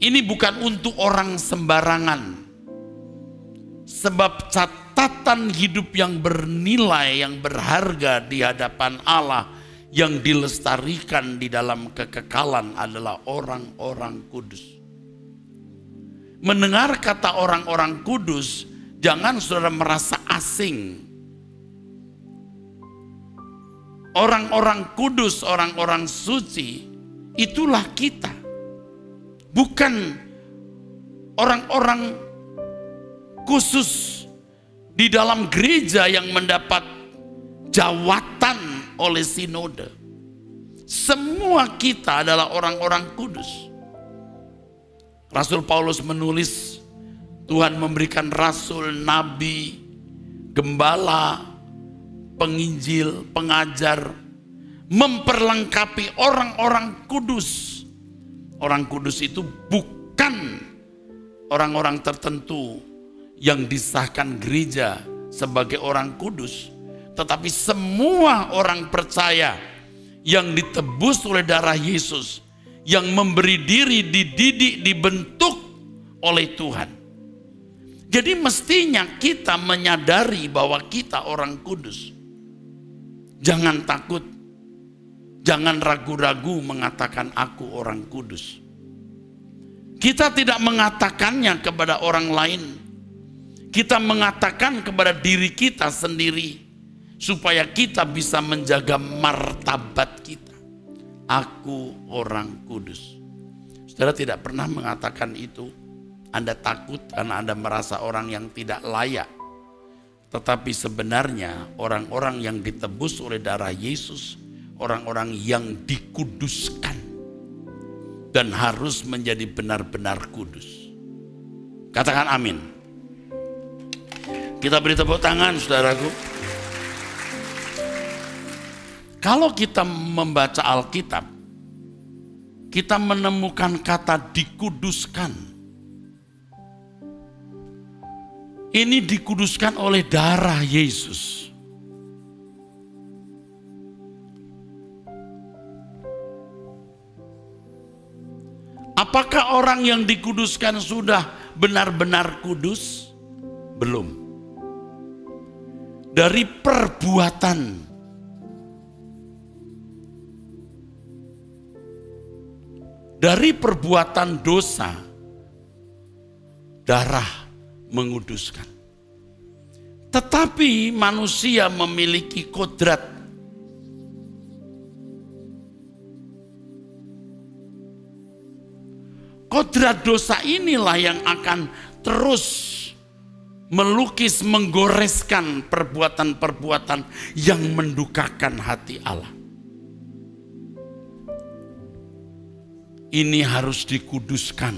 Ini bukan untuk orang sembarangan, sebab catatan hidup yang bernilai, yang berharga di hadapan Allah yang dilestarikan di dalam kekekalan adalah orang-orang kudus. Mendengar kata orang-orang kudus, jangan saudara merasa asing. Orang-orang kudus, orang-orang suci, itulah kita. Bukan orang-orang khusus di dalam gereja yang mendapat jawatan oleh sinode. Semua kita adalah orang-orang kudus. Rasul Paulus menulis, Tuhan memberikan rasul, nabi, gembala, penginjil, pengajar, memperlengkapi orang-orang kudus. Orang kudus itu bukan orang-orang tertentu yang disahkan gereja sebagai orang kudus, tetapi semua orang percaya yang ditebus oleh darah Yesus, yang memberi diri dididik, dibentuk oleh Tuhan. Jadi mestinya kita menyadari bahwa kita orang kudus. Jangan takut, jangan ragu-ragu mengatakan aku orang kudus. Kita tidak mengatakannya kepada orang lain. Kita mengatakan kepada diri kita sendiri supaya kita bisa menjaga martabat kita. Aku orang kudus. Saudara tidak pernah mengatakan itu. Anda takut karena Anda merasa orang yang tidak layak. Tetapi sebenarnya orang-orang yang ditebus oleh darah Yesus, orang-orang yang dikuduskan dan harus menjadi benar-benar kudus. Katakan amin. Kita beri tepuk tangan saudaraku. Kalau kita membaca Alkitab, kita menemukan kata dikuduskan. Ini dikuduskan oleh darah Yesus. Apakah orang yang dikuduskan sudah benar-benar kudus? Belum. Dari perbuatan dari perbuatan dosa, darah menguduskan. Tetapi manusia memiliki kodrat Kodrat dosa inilah yang akan terus melukis, menggoreskan perbuatan-perbuatan yang mendukakan hati Allah. Ini harus dikuduskan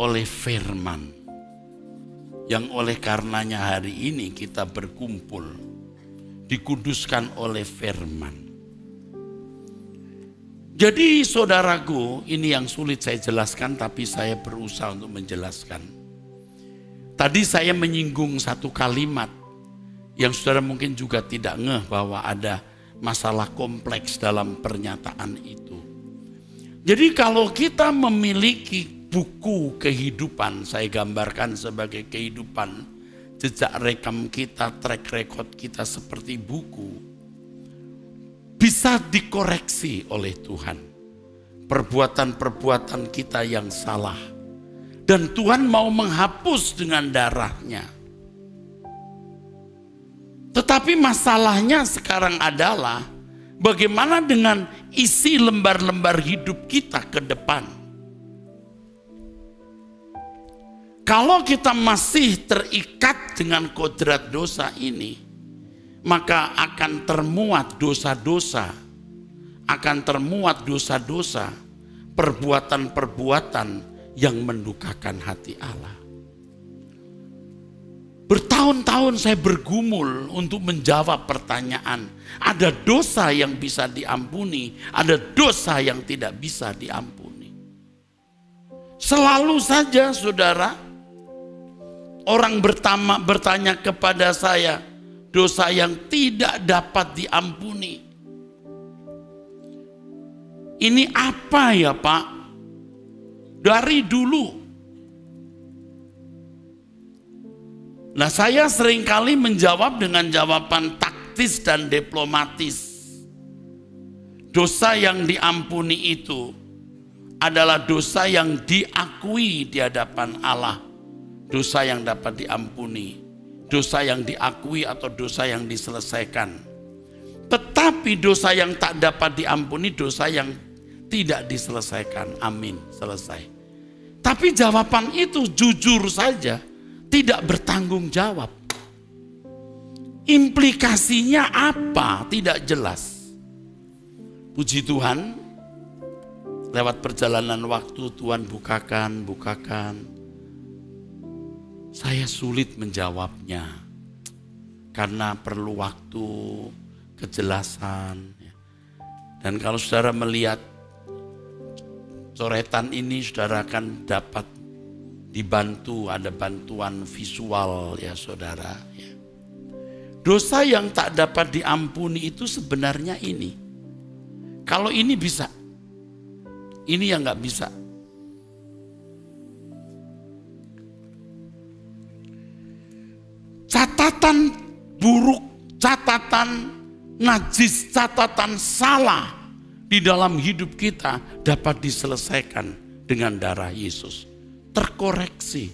oleh firman yang oleh karenanya hari ini kita berkumpul dikuduskan oleh firman. Jadi saudaraku, ini yang sulit saya jelaskan tapi saya berusaha untuk menjelaskan. Tadi saya menyinggung satu kalimat yang saudara mungkin juga tidak ngeh bahwa ada masalah kompleks dalam pernyataan itu. Jadi kalau kita memiliki buku kehidupan, saya gambarkan sebagai kehidupan, jejak rekam kita, track record kita seperti buku, bisa dikoreksi oleh Tuhan. Perbuatan-perbuatan kita yang salah. Dan Tuhan mau menghapus dengan darahnya. Tetapi masalahnya sekarang adalah bagaimana dengan isi lembar-lembar hidup kita ke depan. Kalau kita masih terikat dengan kodrat dosa ini, maka akan termuat dosa-dosa, akan termuat dosa-dosa, perbuatan-perbuatan yang mendukakan hati Allah. Bertahun-tahun saya bergumul untuk menjawab pertanyaan. Ada dosa yang bisa diampuni, ada dosa yang tidak bisa diampuni. Selalu saja saudara, orang bertama, bertanya kepada saya, dosa yang tidak dapat diampuni. Ini apa ya Pak? Dari dulu Nah saya sering kali menjawab dengan jawaban taktis dan diplomatis. Dosa yang diampuni itu adalah dosa yang diakui di hadapan Allah. Dosa yang dapat diampuni. Dosa yang diakui atau dosa yang diselesaikan. Tetapi dosa yang tak dapat diampuni, dosa yang tidak diselesaikan. Amin, selesai. Tapi jawaban itu jujur saja tidak bertanggung jawab. Implikasinya apa? Tidak jelas. Puji Tuhan, lewat perjalanan waktu Tuhan bukakan, bukakan. Saya sulit menjawabnya karena perlu waktu, kejelasan. Dan kalau saudara melihat coretan ini, saudara akan dapat dibantu, ada bantuan visual ya saudara. Ya. Dosa yang tak dapat diampuni itu sebenarnya ini. Kalau ini bisa, ini yang nggak bisa. Catatan buruk, catatan najis, catatan salah di dalam hidup kita dapat diselesaikan dengan darah Yesus terkoreksi.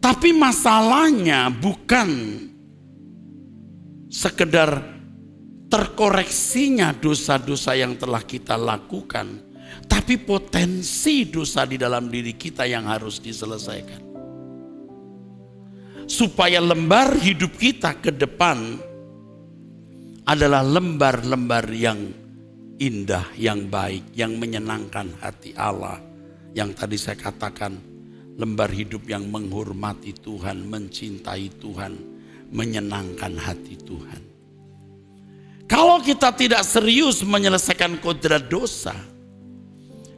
Tapi masalahnya bukan sekedar terkoreksinya dosa-dosa yang telah kita lakukan, tapi potensi dosa di dalam diri kita yang harus diselesaikan. Supaya lembar hidup kita ke depan adalah lembar-lembar yang indah, yang baik, yang menyenangkan hati Allah yang tadi saya katakan lembar hidup yang menghormati Tuhan, mencintai Tuhan, menyenangkan hati Tuhan. Kalau kita tidak serius menyelesaikan kodrat dosa,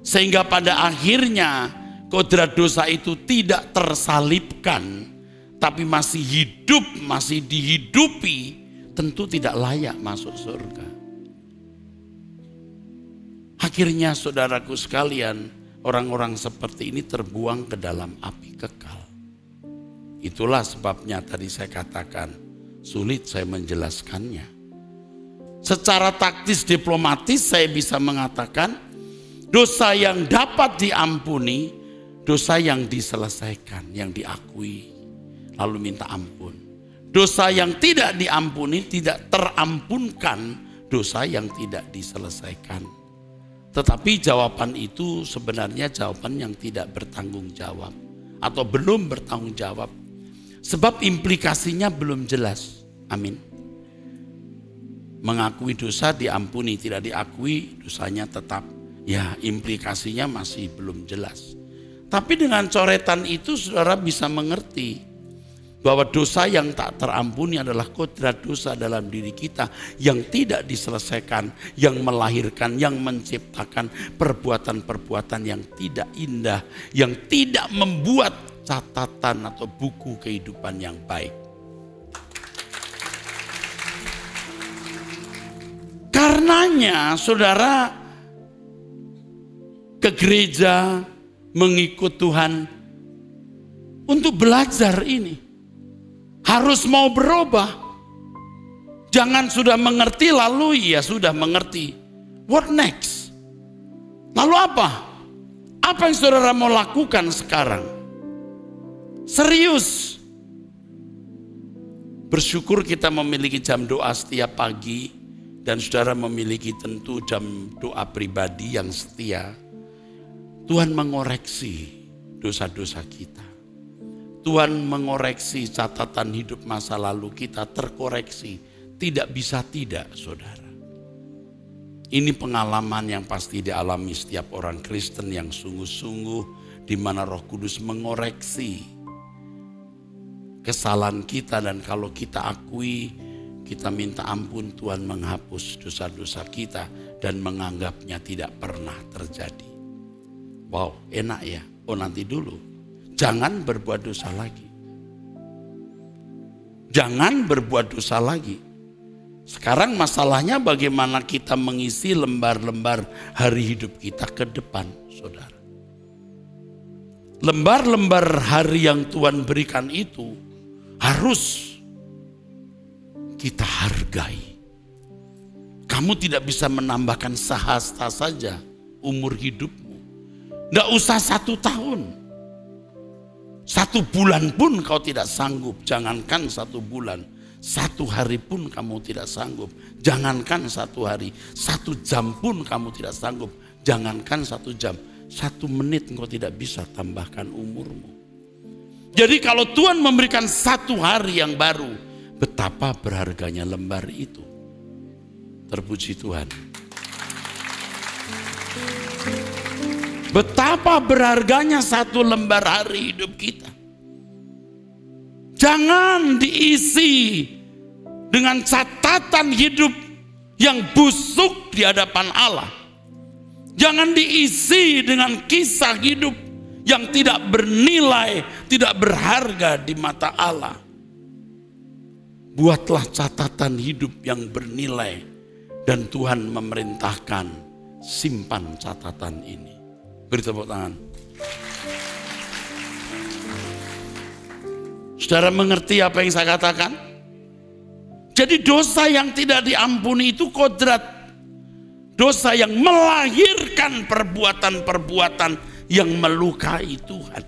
sehingga pada akhirnya kodrat dosa itu tidak tersalibkan, tapi masih hidup, masih dihidupi, tentu tidak layak masuk surga. Akhirnya saudaraku sekalian, orang-orang seperti ini terbuang ke dalam api kekal. Itulah sebabnya tadi saya katakan sulit saya menjelaskannya. Secara taktis diplomatis saya bisa mengatakan dosa yang dapat diampuni, dosa yang diselesaikan, yang diakui, lalu minta ampun. Dosa yang tidak diampuni, tidak terampunkan, dosa yang tidak diselesaikan tetapi jawaban itu sebenarnya jawaban yang tidak bertanggung jawab atau belum bertanggung jawab. Sebab implikasinya belum jelas. Amin. Mengakui dosa diampuni, tidak diakui dosanya tetap. Ya, implikasinya masih belum jelas. Tapi dengan coretan itu saudara bisa mengerti bahwa dosa yang tak terampuni adalah kodrat dosa dalam diri kita yang tidak diselesaikan, yang melahirkan, yang menciptakan perbuatan-perbuatan yang tidak indah, yang tidak membuat catatan atau buku kehidupan yang baik. Karenanya saudara ke gereja mengikut Tuhan untuk belajar ini harus mau berubah. Jangan sudah mengerti lalu ya sudah mengerti. What next? Lalu apa? Apa yang saudara mau lakukan sekarang? Serius. Bersyukur kita memiliki jam doa setiap pagi dan saudara memiliki tentu jam doa pribadi yang setia. Tuhan mengoreksi dosa-dosa kita. Tuhan mengoreksi catatan hidup masa lalu kita terkoreksi. Tidak bisa tidak, saudara. Ini pengalaman yang pasti dialami setiap orang Kristen yang sungguh-sungguh di mana Roh Kudus mengoreksi kesalahan kita dan kalau kita akui kita minta ampun Tuhan menghapus dosa-dosa kita dan menganggapnya tidak pernah terjadi. Wow, enak ya. Oh nanti dulu. Jangan berbuat dosa lagi. Jangan berbuat dosa lagi. Sekarang masalahnya bagaimana kita mengisi lembar-lembar hari hidup kita ke depan, saudara. Lembar-lembar hari yang Tuhan berikan itu harus kita hargai. Kamu tidak bisa menambahkan sehasta saja umur hidupmu. Tidak usah satu tahun. Satu bulan pun kau tidak sanggup. Jangankan satu bulan. Satu hari pun kamu tidak sanggup. Jangankan satu hari. Satu jam pun kamu tidak sanggup. Jangankan satu jam. Satu menit engkau tidak bisa tambahkan umurmu. Jadi kalau Tuhan memberikan satu hari yang baru. Betapa berharganya lembar itu. Terpuji Tuhan. Betapa berharganya satu lembar hari hidup kita. Jangan diisi dengan catatan hidup yang busuk di hadapan Allah. Jangan diisi dengan kisah hidup yang tidak bernilai, tidak berharga di mata Allah. Buatlah catatan hidup yang bernilai dan Tuhan memerintahkan simpan catatan ini. Beri tepuk tangan. Saudara mengerti apa yang saya katakan? Jadi dosa yang tidak diampuni itu kodrat. Dosa yang melahirkan perbuatan-perbuatan yang melukai Tuhan.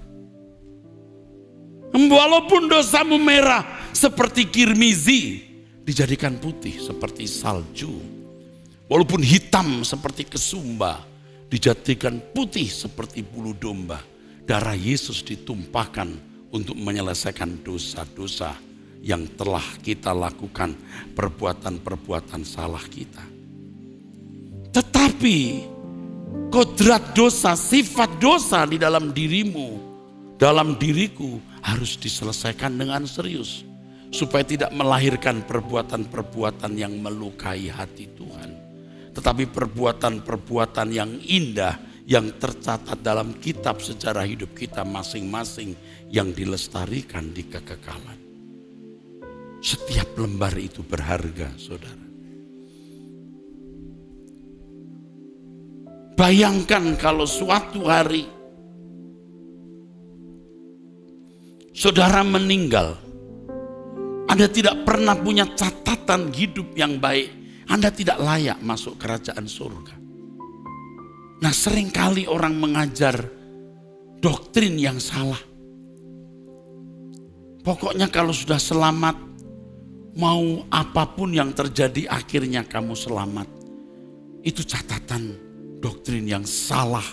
Walaupun dosamu merah seperti kirmizi, dijadikan putih seperti salju. Walaupun hitam seperti kesumba, dijadikan putih seperti bulu domba. Darah Yesus ditumpahkan untuk menyelesaikan dosa-dosa yang telah kita lakukan, perbuatan-perbuatan salah kita. Tetapi kodrat dosa, sifat dosa di dalam dirimu, dalam diriku harus diselesaikan dengan serius. Supaya tidak melahirkan perbuatan-perbuatan yang melukai hati Tuhan. Tetapi perbuatan-perbuatan yang indah yang tercatat dalam kitab sejarah hidup kita masing-masing yang dilestarikan di kekekalan. Setiap lembar itu berharga, saudara. Bayangkan kalau suatu hari saudara meninggal, Anda tidak pernah punya catatan hidup yang baik, Anda tidak layak masuk kerajaan surga. Nah, sering kali orang mengajar doktrin yang salah. Pokoknya kalau sudah selamat, mau apa pun yang terjadi akhirnya kamu selamat. Itu catatan doktrin yang salah,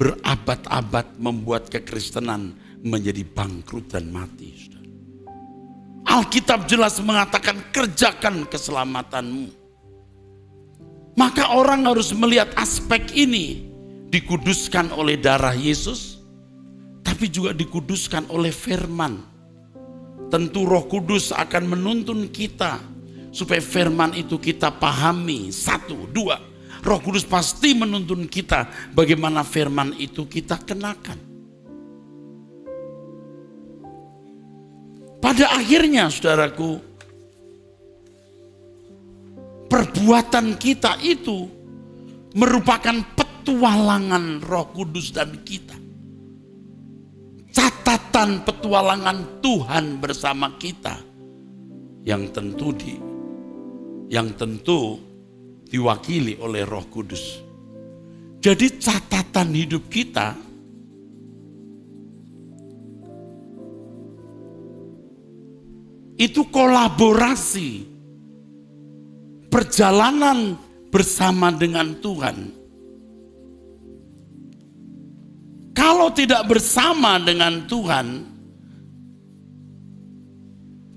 berabad-abad membuat kekristenan menjadi bangkrut dan mati. Alkitab jelas mengatakan kerjakan keselamatanmu. Maka orang harus melihat aspek ini dikuduskan oleh darah Yesus, tapi juga dikuduskan oleh firman tentu Roh Kudus akan menuntun kita supaya firman itu kita pahami. Satu, dua. Roh Kudus pasti menuntun kita bagaimana firman itu kita kenakan. Pada akhirnya saudaraku, perbuatan kita itu merupakan petualangan Roh Kudus dan kita catatan petualangan Tuhan bersama kita yang tentu di yang tentu diwakili oleh Roh Kudus. Jadi catatan hidup kita itu kolaborasi perjalanan bersama dengan Tuhan. Kalau tidak bersama dengan Tuhan,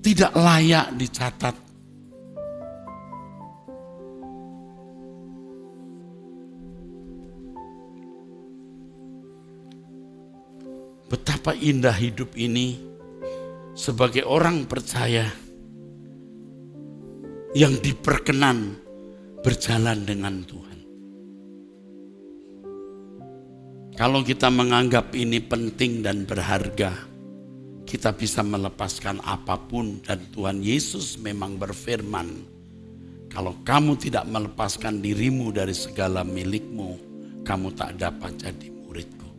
tidak layak dicatat. Betapa indah hidup ini sebagai orang percaya yang diperkenan berjalan dengan Tuhan. Kalau kita menganggap ini penting dan berharga, kita bisa melepaskan apa pun dan Tuhan Yesus memang berfirman, kalau kamu tidak melepaskan dirimu dari segala milikmu, kamu tak dapat jadi muridku.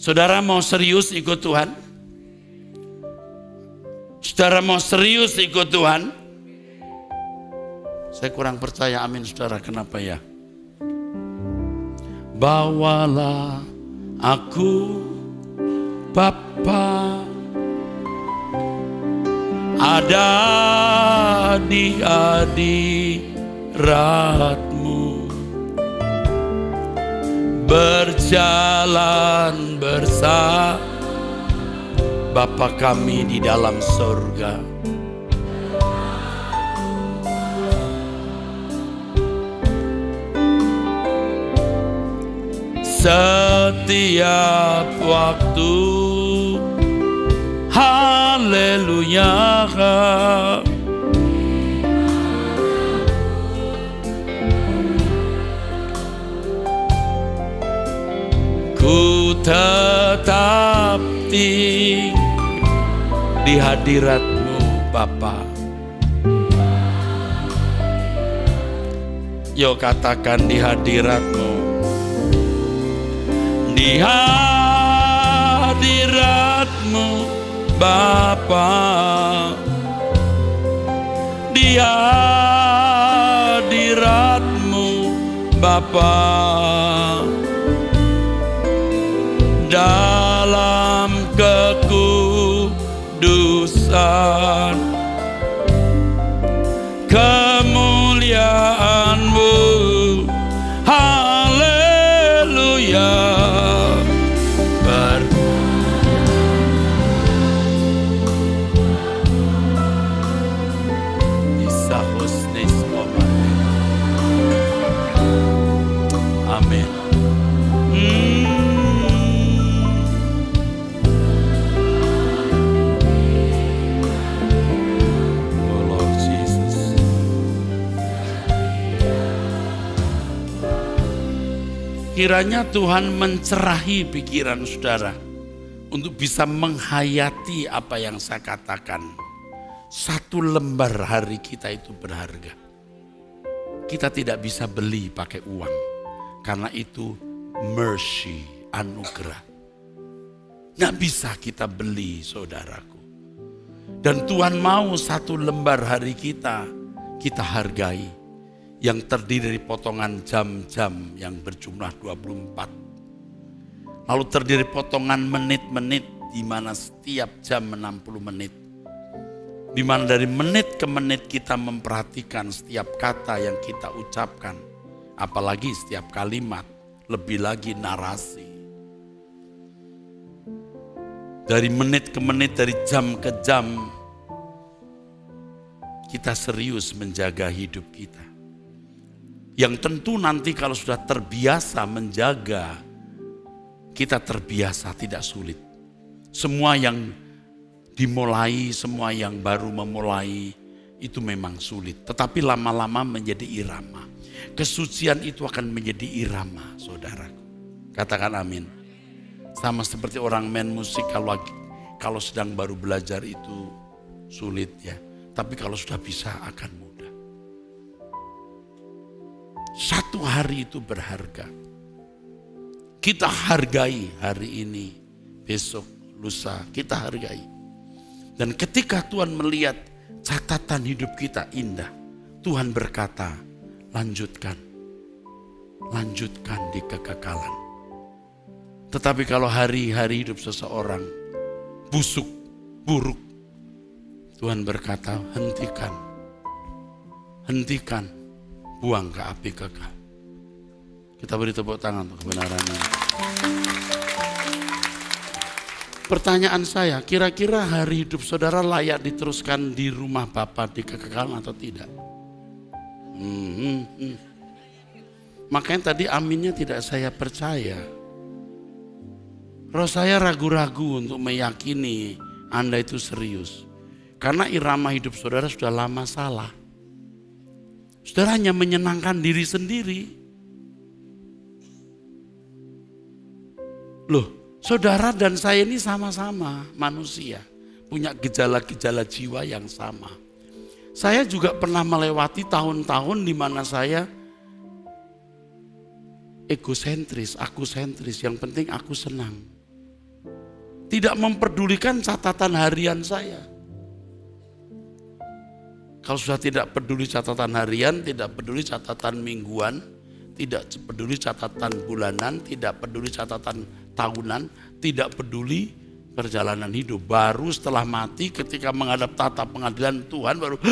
Saudara mau serius ikut Tuhan? Saudara mau serius ikut Tuhan? Saya kurang percaya amin saudara, kenapa ya? Bawalah aku Bapa ada di hadiratmu berjalan bersama Bapa kami di dalam surga. Setiap waktu Haleluya Ku tetap tinggal di hadiratmu Bapa. Yo katakan di hadiratmu. Di hadiratmu Bapa. Di hadiratmu Bapa. Dalam Kiranya Tuhan mencerahi pikiran saudara untuk bisa menghayati apa yang saya katakan. Satu lembar hari kita itu berharga. Kita tidak bisa beli pakai uang. Karena itu mercy, anugerah. Nggak bisa kita beli saudaraku. Dan Tuhan mau satu lembar hari kita, kita hargai. Yang terdiri dari potongan jam-jam yang berjumlah 24. Lalu terdiri potongan menit-menit di mana setiap jam 60 menit. Di mana dari menit ke menit kita memperhatikan setiap kata yang kita ucapkan. Apalagi setiap kalimat, lebih lagi narasi. Dari menit ke menit, dari jam ke jam, kita serius menjaga hidup kita. Yang tentu nanti kalau sudah terbiasa menjaga, kita terbiasa tidak sulit. Semua yang dimulai, semua yang baru memulai, itu memang sulit. Tetapi lama-lama menjadi irama. Kesucian itu akan menjadi irama, saudaraku. Katakan amin. Sama seperti orang main musik kalau kalau sedang baru belajar itu sulit ya. Tapi kalau sudah bisa akan Satu hari itu berharga. Kita hargai hari ini, besok, lusa, kita hargai. Dan ketika Tuhan melihat catatan hidup kita indah, Tuhan berkata, lanjutkan. Lanjutkan di kekekalan. Tetapi kalau hari-hari hidup seseorang busuk, buruk, Tuhan berkata, hentikan. Hentikan, buang ke api kekal. Kita beri tepuk tangan untuk kebenaran ini. Pertanyaan saya, kira-kira hari hidup saudara layak diteruskan di rumah Bapak di kekekalan atau tidak? Hmm, hmm, hmm. Makanya tadi aminnya tidak saya percaya. Roh saya ragu-ragu untuk meyakini Anda itu serius. Karena irama hidup saudara sudah lama salah. Saudara hanya menyenangkan diri sendiri. Loh, saudara dan saya ini sama-sama manusia. Punya gejala-gejala jiwa yang sama. Saya juga pernah melewati tahun-tahun di mana saya egosentris, aku sentris. Yang penting aku senang. Tidak memperdulikan catatan harian saya. Kalau sudah tidak peduli catatan harian, tidak peduli catatan mingguan, tidak peduli catatan bulanan, tidak peduli catatan tahunan, tidak peduli perjalanan hidup. Baru setelah mati ketika menghadap tata pengadilan Tuhan baru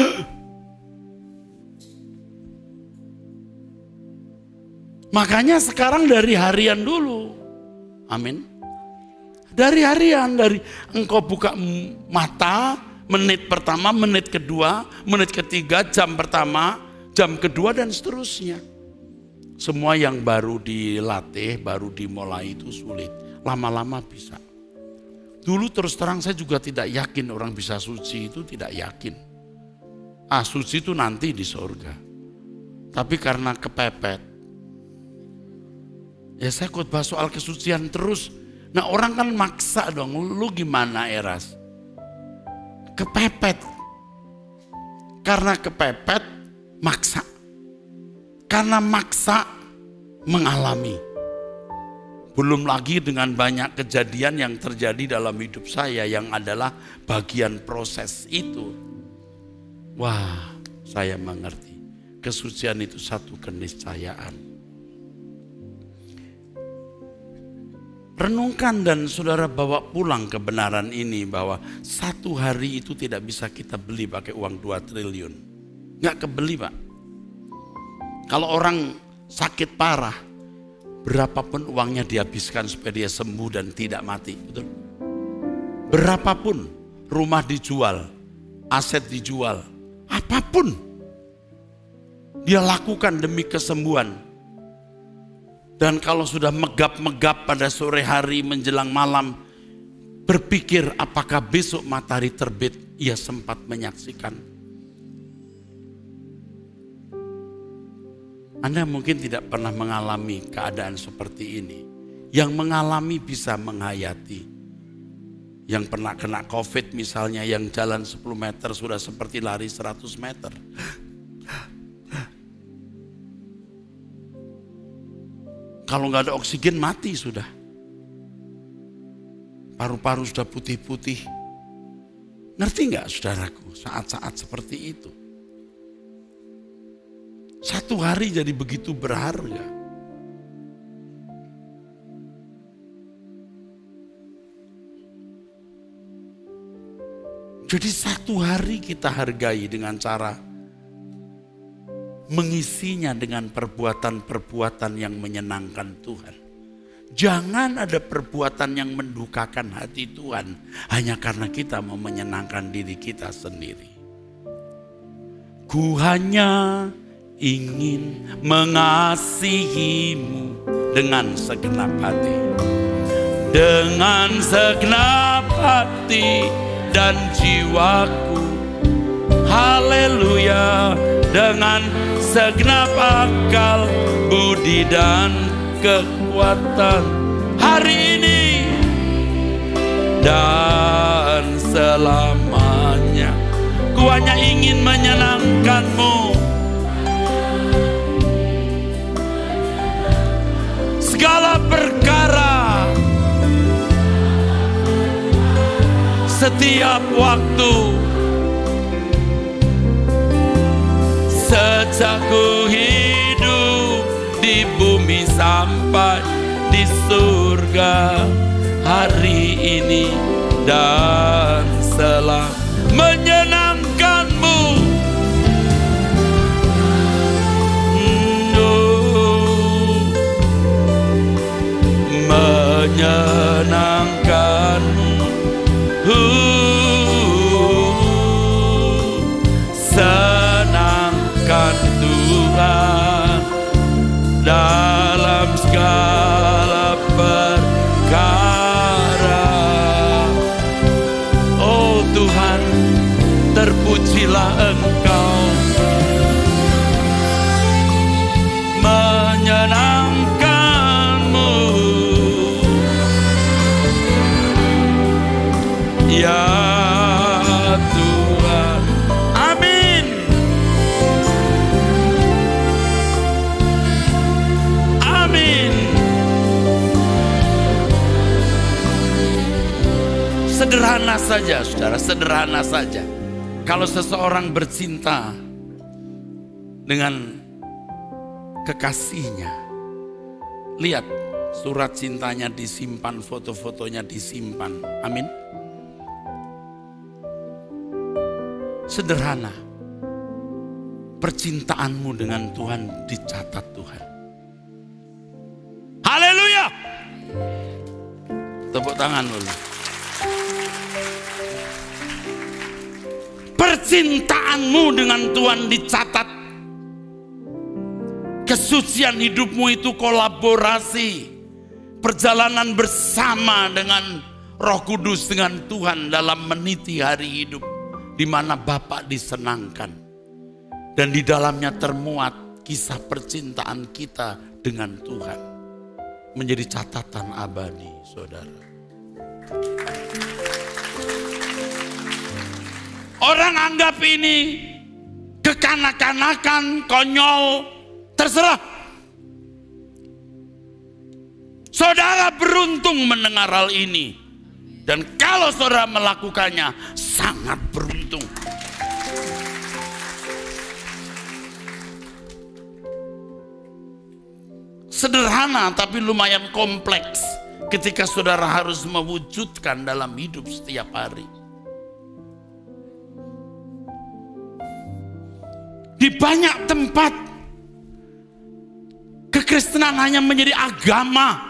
Makanya sekarang dari harian dulu. Amin. Dari harian, dari engkau buka mata, menit pertama, menit kedua, menit ketiga, jam pertama, jam kedua dan seterusnya. Semua yang baru dilatih, baru dimulai itu sulit. Lama-lama bisa. Dulu terus terang saya juga tidak yakin orang bisa suci itu tidak yakin. Ah suci itu nanti di sorga. Tapi karena kepepet. Ya saya khotbah soal kesucian terus. Nah orang kan maksa dong, lu gimana Eras? Kepepet. Karena kepepet, maksa. Karena maksa, mengalami. Belum lagi dengan banyak kejadian yang terjadi dalam hidup saya yang adalah bagian proses itu. Wah, saya mengerti. Kesucian itu satu keniscayaan. Renungkan dan saudara bawa pulang kebenaran ini bahwa satu hari itu tidak bisa kita beli pakai uang 2 triliun. Nggak kebeli pak. Kalau orang sakit parah, berapapun uangnya dihabiskan supaya dia sembuh dan tidak mati. Betul? Berapapun rumah dijual, aset dijual, apa pun dia lakukan demi kesembuhan dan kalau sudah megap-megap pada sore hari menjelang malam, berpikir apakah besok matahari terbit, ia sempat menyaksikan. Anda mungkin tidak pernah mengalami keadaan seperti ini. Yang mengalami bisa menghayati. Yang pernah kena covid misalnya, yang jalan 10 meter sudah seperti lari 100 meter. Kalau nggak ada oksigen mati sudah. Paru-paru sudah putih-putih. Ngerti nggak saudaraku saat-saat seperti itu? Satu hari jadi begitu berharga. Jadi satu hari kita hargai dengan cara mengisinya dengan perbuatan-perbuatan yang menyenangkan Tuhan. Jangan ada perbuatan yang mendukakan hati Tuhan hanya karena kita mau menyenangkan diri kita sendiri. Ku hanya ingin mengasihimu dengan segenap hati. Dengan segenap hati dan jiwaku. Haleluya dengan segenap akal, budi dan kekuatan hari ini dan selamanya. Ku hanya ingin menyenangkanmu. Segala perkara setiap waktu Sejak ku hidup di bumi sampai di surga. Hari ini dan setelah saja saudara, sederhana saja. Kalau seseorang bercinta dengan kekasihnya Lihat surat cintanya disimpan, foto-fotonya disimpan. Amin. Sederhana. Percintaanmu dengan Tuhan dicatat Tuhan. Haleluya! Tepuk tangan dulu Percintaanmu dengan Tuhan dicatat Kesucian hidupmu itu kolaborasi Perjalanan bersama dengan roh kudus dengan Tuhan dalam meniti hari hidup di mana Bapak disenangkan. Dan di dalamnya termuat kisah percintaan kita dengan Tuhan. Menjadi catatan abadi, saudara. Orang anggap ini kekanak-kanakan, konyol, terserah. Saudara beruntung mendengar hal ini. Dan kalau saudara melakukannya, sangat beruntung. Sederhana tapi lumayan kompleks ketika saudara harus mewujudkan dalam hidup setiap hari. Di banyak tempat kekristenan hanya menjadi agama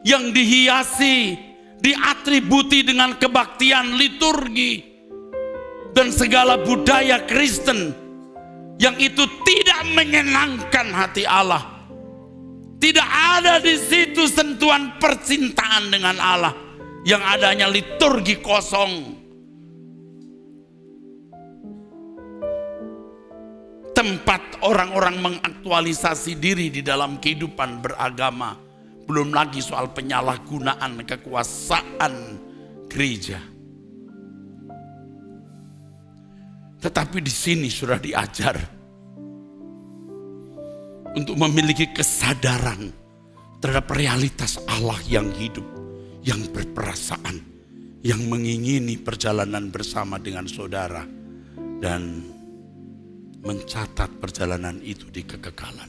yang dihiasi, diatributi dengan kebaktian liturgi dan segala budaya Kristen yang itu tidak menyenangkan hati Allah. Tidak ada di situ sentuhan percintaan dengan Allah. Yang adanya liturgi kosong. Tempat orang-orang mengaktualisasi diri di dalam kehidupan beragama. Belum lagi soal penyalahgunaan kekuasaan gereja. Tetapi di sini sudah diajar untuk memiliki kesadaran terhadap realitas Allah yang hidup, yang berperasaan, yang mengingini perjalanan bersama dengan saudara dan mencatat perjalanan itu di kekekalan.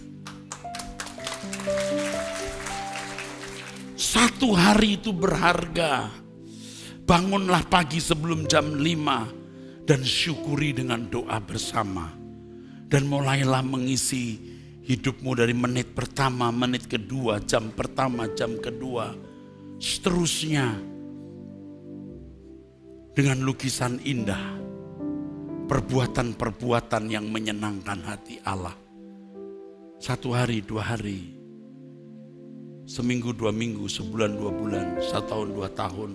Satu hari itu berharga. Bangunlah pagi sebelum jam 5 dan syukuri dengan doa bersama. Dan mulailah mengisi hidupmu dari menit pertama, menit kedua, jam pertama, jam kedua. Seterusnya dengan lukisan indah. Perbuatan-perbuatan yang menyenangkan hati Allah. Satu hari, dua hari, seminggu, dua minggu, sebulan, dua bulan, satu tahun, dua tahun.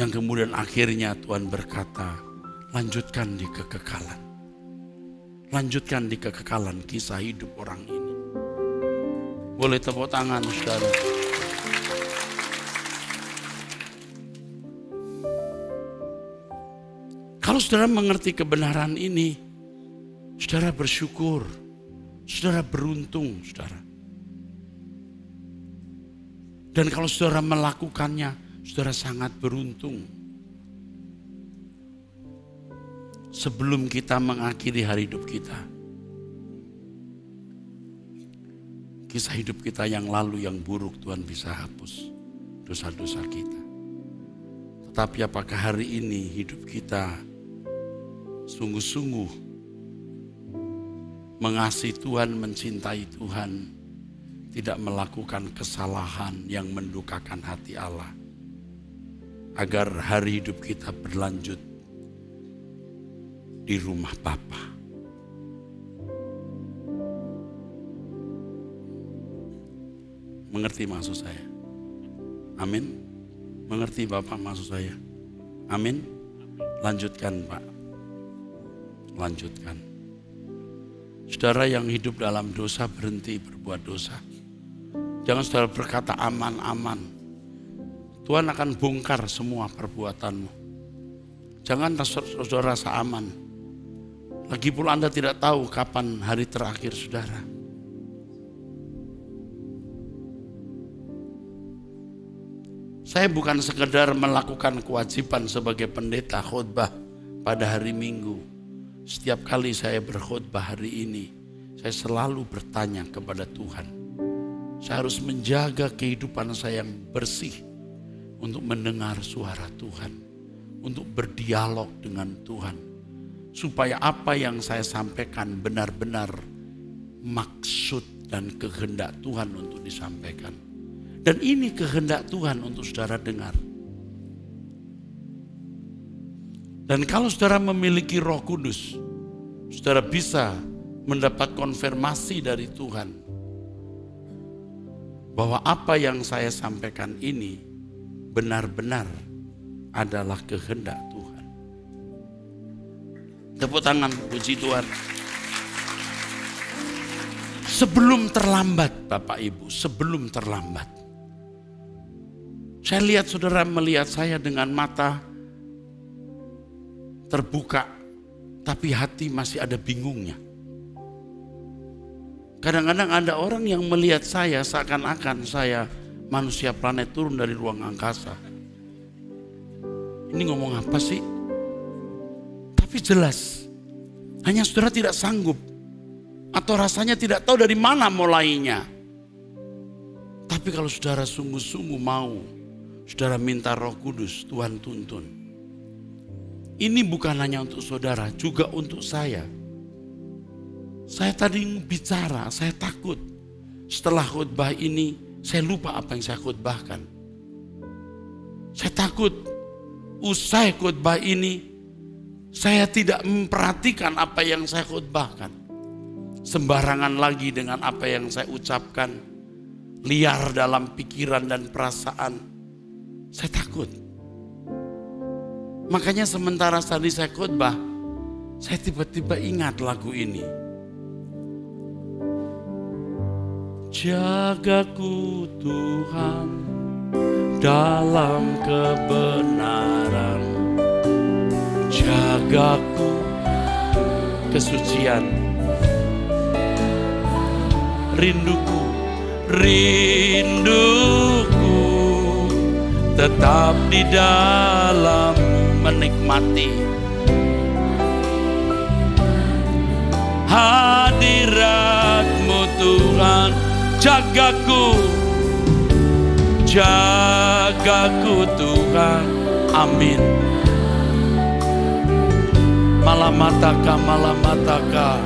Yang kemudian akhirnya Tuhan berkata, lanjutkan di kekekalan. Lanjutkan di kekekalan kisah hidup orang ini. Boleh tepuk tangan saudara. Kalau saudara mengerti kebenaran ini, saudara bersyukur, saudara beruntung, saudara. Dan kalau saudara melakukannya, saudara sangat beruntung. Sebelum kita mengakhiri hari hidup kita, kisah hidup kita yang lalu yang buruk Tuhan bisa hapus dosa-dosa kita. Tetapi apakah hari ini hidup kita sungguh-sungguh mengasihi Tuhan, mencintai Tuhan, tidak melakukan kesalahan yang mendukakan hati Allah. Agar hari hidup kita berlanjut di rumah Bapa. Mengerti maksud saya? Amin. Mengerti Bapak maksud saya? Amin. Lanjutkan Pak. Lanjutkan. Saudara yang hidup dalam dosa berhenti berbuat dosa. Jangan saudara berkata aman-aman. Tuhan akan bongkar semua perbuatanmu. Jangan saudara rasa aman. Lagi pula Anda tidak tahu kapan hari terakhir saudara. Saya bukan sekedar melakukan kewajiban sebagai pendeta khutbah pada hari Minggu. Setiap kali saya berkhutbah hari ini, saya selalu bertanya kepada Tuhan. Saya harus menjaga kehidupan saya yang bersih untuk mendengar suara Tuhan, untuk berdialog dengan Tuhan, supaya apa yang saya sampaikan benar-benar maksud dan kehendak Tuhan untuk disampaikan. Dan ini kehendak Tuhan untuk saudara dengar. Dan kalau saudara memiliki roh kudus, saudara bisa mendapat konfirmasi dari Tuhan. Bahwa apa yang saya sampaikan ini benar-benar adalah kehendak Tuhan. Tepuk tangan, puji Tuhan. Sebelum terlambat Bapak Ibu, sebelum terlambat. Saya lihat saudara melihat saya dengan mata terbuka, tapi hati masih ada bingungnya. Kadang-kadang ada orang yang melihat saya seakan-akan saya manusia planet turun dari ruang angkasa. Ini ngomong apa sih? Tapi jelas, hanya saudara tidak sanggup atau rasanya tidak tahu dari mana mulainya. Tapi kalau saudara sungguh-sungguh mau, saudara minta roh kudus, Tuhan tuntun. Ini bukan hanya untuk saudara, juga untuk saya. Saya tadi bicara, saya takut. Setelah khutbah ini, saya lupa apa yang saya khutbahkan. Saya takut usai khutbah ini, saya tidak memperhatikan apa yang saya khutbahkan. Sembarangan lagi dengan apa yang saya ucapkan, liar dalam pikiran dan perasaan. Saya takut. Makanya sementara tadi saya khutbah, saya tiba-tiba ingat lagu ini. Jagaku Tuhan dalam kebenaran. Jagaku kesucian. Rinduku, rinduku tetap di dalam menikmati. Hadiratmu Tuhan jagaku. Jagaku Tuhan. Amin. Malamataka malamataka.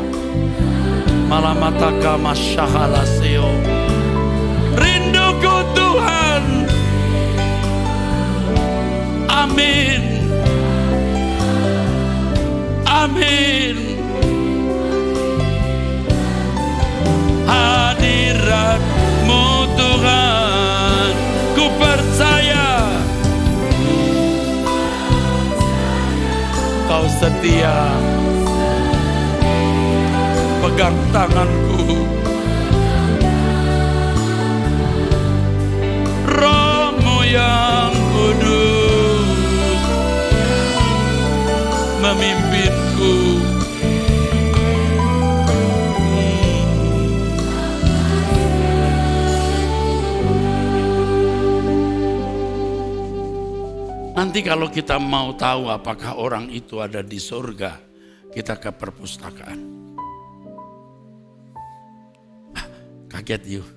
Malamataka masyahalaseo rinduku Tuhan. Amin amin. Hadiratmu Tuhan ku percaya. Kau setia. Pegang tanganku. Rohmu yang kudus memimpinku Nanti kalau kita mau tahu apakah orang itu ada di surga, kita ke perpustakaan. Ah, kaget yuk.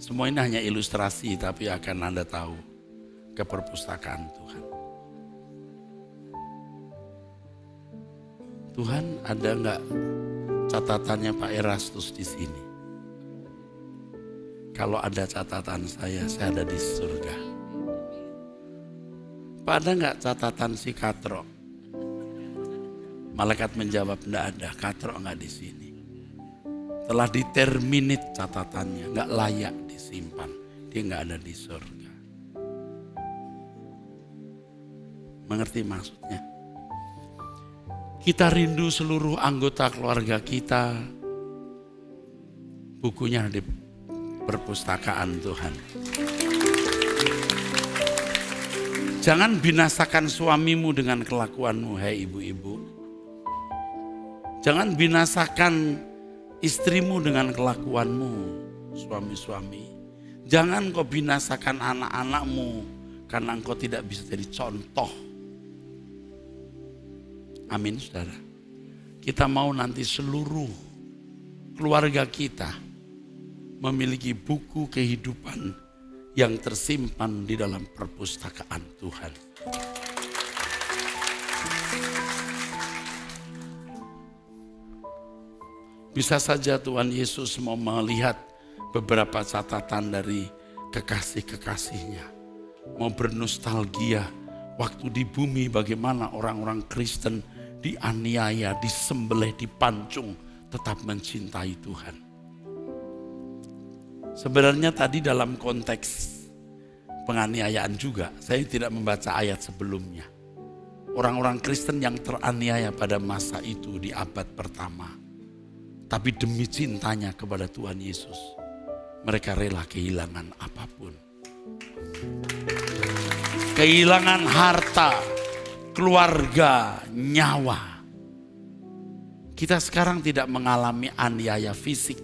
Semua ini hanya ilustrasi tapi akan Anda tahu ke perpustakaan Tuhan. Tuhan ada nggak catatannya Pak Erastus di sini? Kalau ada catatan saya, saya ada di surga. Pak ada nggak catatan si Katro? Malaikat menjawab, enggak ada, Katro nggak di sini. Telah diterminit catatannya, nggak layak disimpan. Dia nggak ada di surga. Mengerti maksudnya? Kita rindu seluruh anggota keluarga kita. Bukunya di perpustakaan Tuhan. Jangan binasakan suamimu dengan kelakuanmu, hai ibu-ibu. Jangan binasakan istrimu dengan kelakuanmu, suami-suami. Jangan kau binasakan anak-anakmu karena engkau tidak bisa jadi contoh Amin saudara. Kita mau nanti seluruh keluarga kita memiliki buku kehidupan yang tersimpan di dalam perpustakaan Tuhan. Bisa saja Tuhan Yesus mau melihat beberapa catatan dari kekasih-kekasihnya. Mau bernostalgia waktu di bumi bagaimana orang-orang Kristen dianiaya, disembelih, dipancung, tetap mencintai Tuhan. Sebenarnya tadi dalam konteks penganiayaan juga, saya tidak membaca ayat sebelumnya. Orang-orang Kristen yang teraniaya pada masa itu di abad pertama. Tapi demi cintanya kepada Tuhan Yesus, mereka rela kehilangan apa pun. Kehilangan harta, keluarga, nyawa. Kita sekarang tidak mengalami aniaya fisik,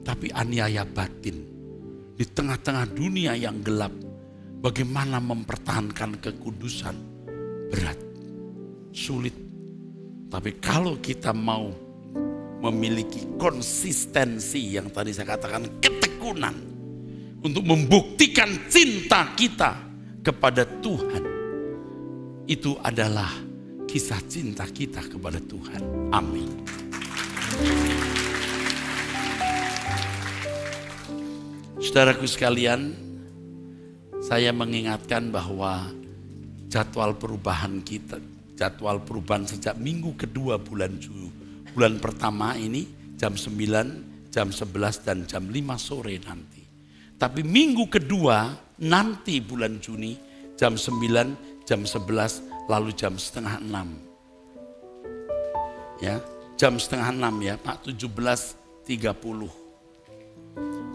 tapi aniaya batin. Di tengah-tengah dunia yang gelap, bagaimana mempertahankan kekudusan berat, sulit. Tapi kalau kita mau memiliki konsistensi yang tadi saya katakan ketekunan untuk membuktikan cinta kita kepada Tuhan itu adalah kisah cinta kita kepada Tuhan. Amin. Saudaraku sekalian, saya mengingatkan bahwa jadwal perubahan kita, jadwal perubahan sejak minggu kedua bulan Juli, bulan pertama ini jam 9, jam 11 dan jam 5 sore nanti. Tapi minggu kedua nanti bulan Juni jam 9, jam 11 lalu jam setengah 6. Ya, jam setengah 6 ya Pak 17.30.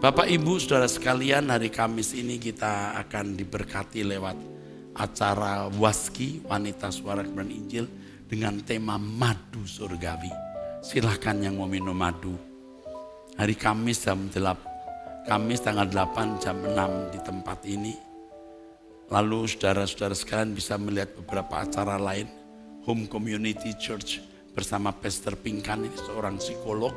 Bapak Ibu Saudara sekalian hari Kamis ini kita akan diberkati lewat acara Waski Wanita Suara Kebenaran Injil dengan tema madu surgawi. Silahkan yang mau minum madu. Hari Kamis jam 8, Kamis tanggal 8 jam 6 di tempat ini Lalu saudara-saudara sekalian bisa melihat beberapa acara lain. Home Community Church bersama Pastor Pinkan ini seorang psikolog.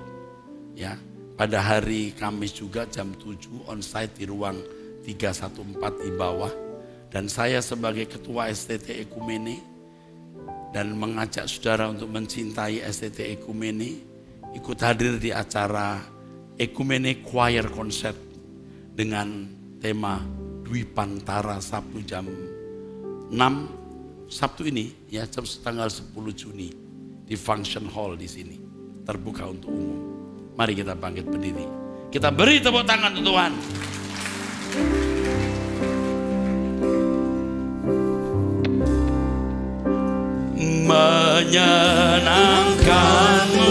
Ya, pada hari Kamis juga jam 7 onsite di ruang 314 di bawah. Dan saya sebagai ketua STT Ekumene dan mengajak saudara untuk mencintai STT Ekumene ikut hadir di acara Ekumene Choir Concert dengan tema Dwi Pantara Sabtu jam 6 Sabtu ini ya jam tanggal 10 Juni di function hall di sini terbuka untuk umum. Mari kita bangkit berdiri. Kita beri tepuk tangan untuk Tuhan. Menyenangkanmu.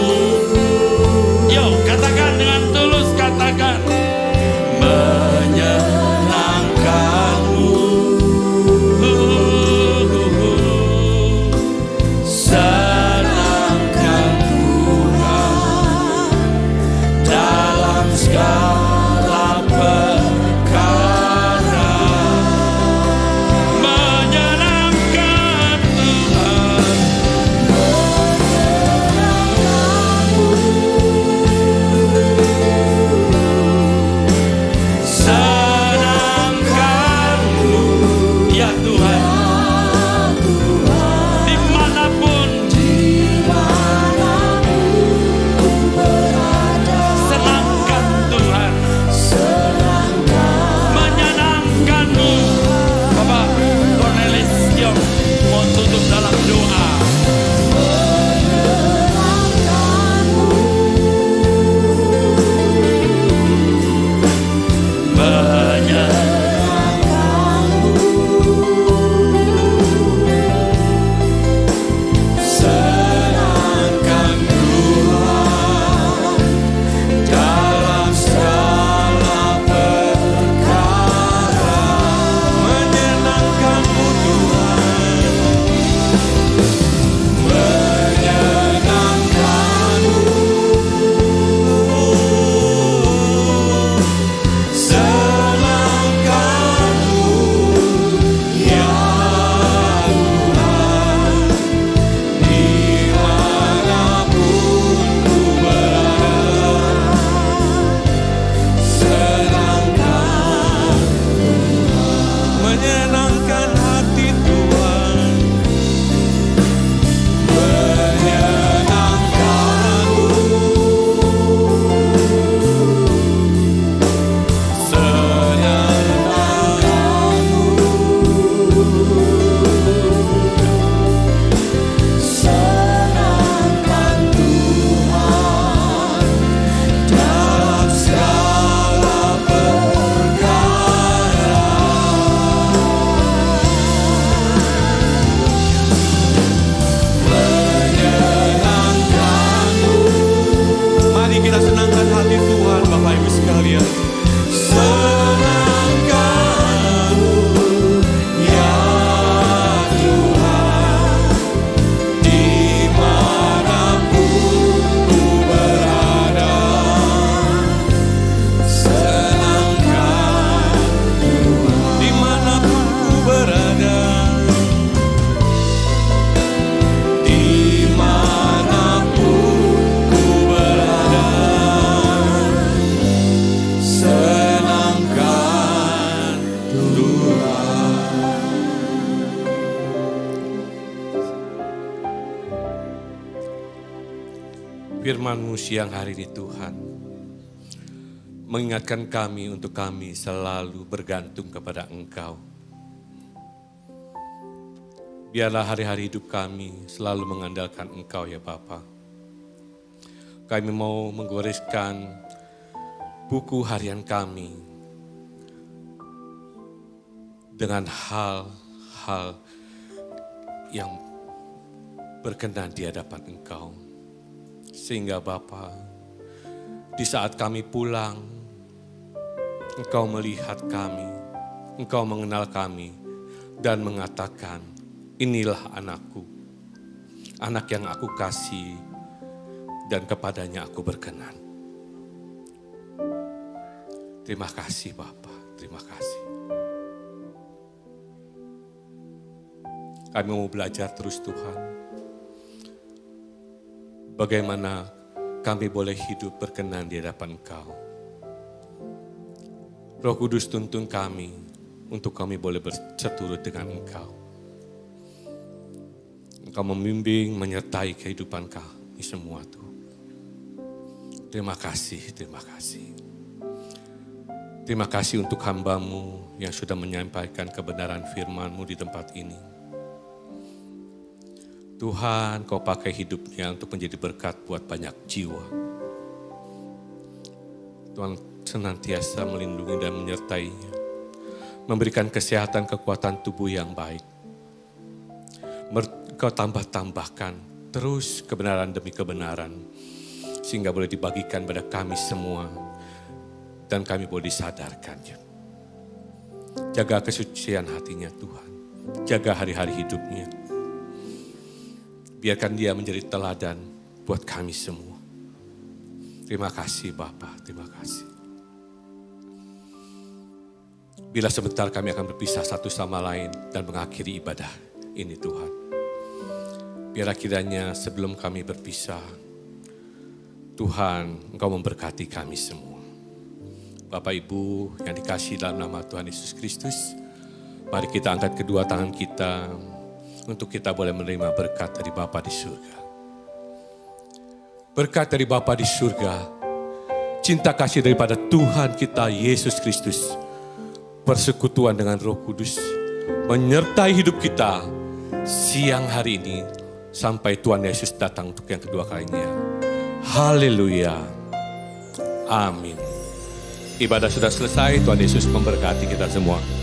Siang hari ini Tuhan. Mengingatkan kami untuk kami selalu bergantung kepada Engkau. Biarlah hari-hari hidup kami selalu mengandalkan Engkau ya Bapa. Kami mau menggoreskan buku harian kami dengan hal-hal yang berkenan di hadapan Engkau. Sehingga Bapa, di saat kami pulang, Engkau melihat kami, Engkau mengenal kami, dan mengatakan, inilah anakku, anak yang aku kasih, dan kepadanya aku berkenan. Terima kasih Bapak, terima kasih. Kami mau belajar terus Tuhan. Bagaimana kami boleh hidup berkenan di hadapan Engkau. Roh Kudus tuntun kami untuk kami boleh berseturut dengan Engkau. Engkau membimbing, menyertai kehidupan kami semua Tuhan. Terima kasih, terima kasih. Terima kasih untuk hambamu yang sudah menyampaikan kebenaran firmanmu di tempat ini. Tuhan, kau pakai hidupnya untuk menjadi berkat buat banyak jiwa. Tuhan senantiasa melindungi dan menyertainya. Memberikan kesehatan kekuatan tubuh yang baik. Kau tambah-tambahkan terus kebenaran demi kebenaran. Sehingga boleh dibagikan pada kami semua dan kami boleh disadarkannya. Jaga kesucian hatinya Tuhan. Jaga hari-hari hidupnya. Biarkan dia menjadi teladan buat kami semua. Terima kasih Bapak, terima kasih. Bila sebentar kami akan berpisah satu sama lain dan mengakhiri ibadah ini Tuhan. Biarlah kiranya sebelum kami berpisah, Tuhan Engkau memberkati kami semua. Bapak Ibu yang dikasih dalam nama Tuhan Yesus Kristus, mari kita angkat kedua tangan kita untuk kita boleh menerima berkat dari Bapa di surga. Berkat dari Bapa di surga, cinta kasih daripada Tuhan kita Yesus Kristus, persekutuan dengan Roh Kudus, menyertai hidup kita siang hari ini sampai Tuhan Yesus datang untuk yang kedua kalinya. Haleluya. Amin. Ibadah sudah selesai, Tuhan Yesus memberkati kita semua.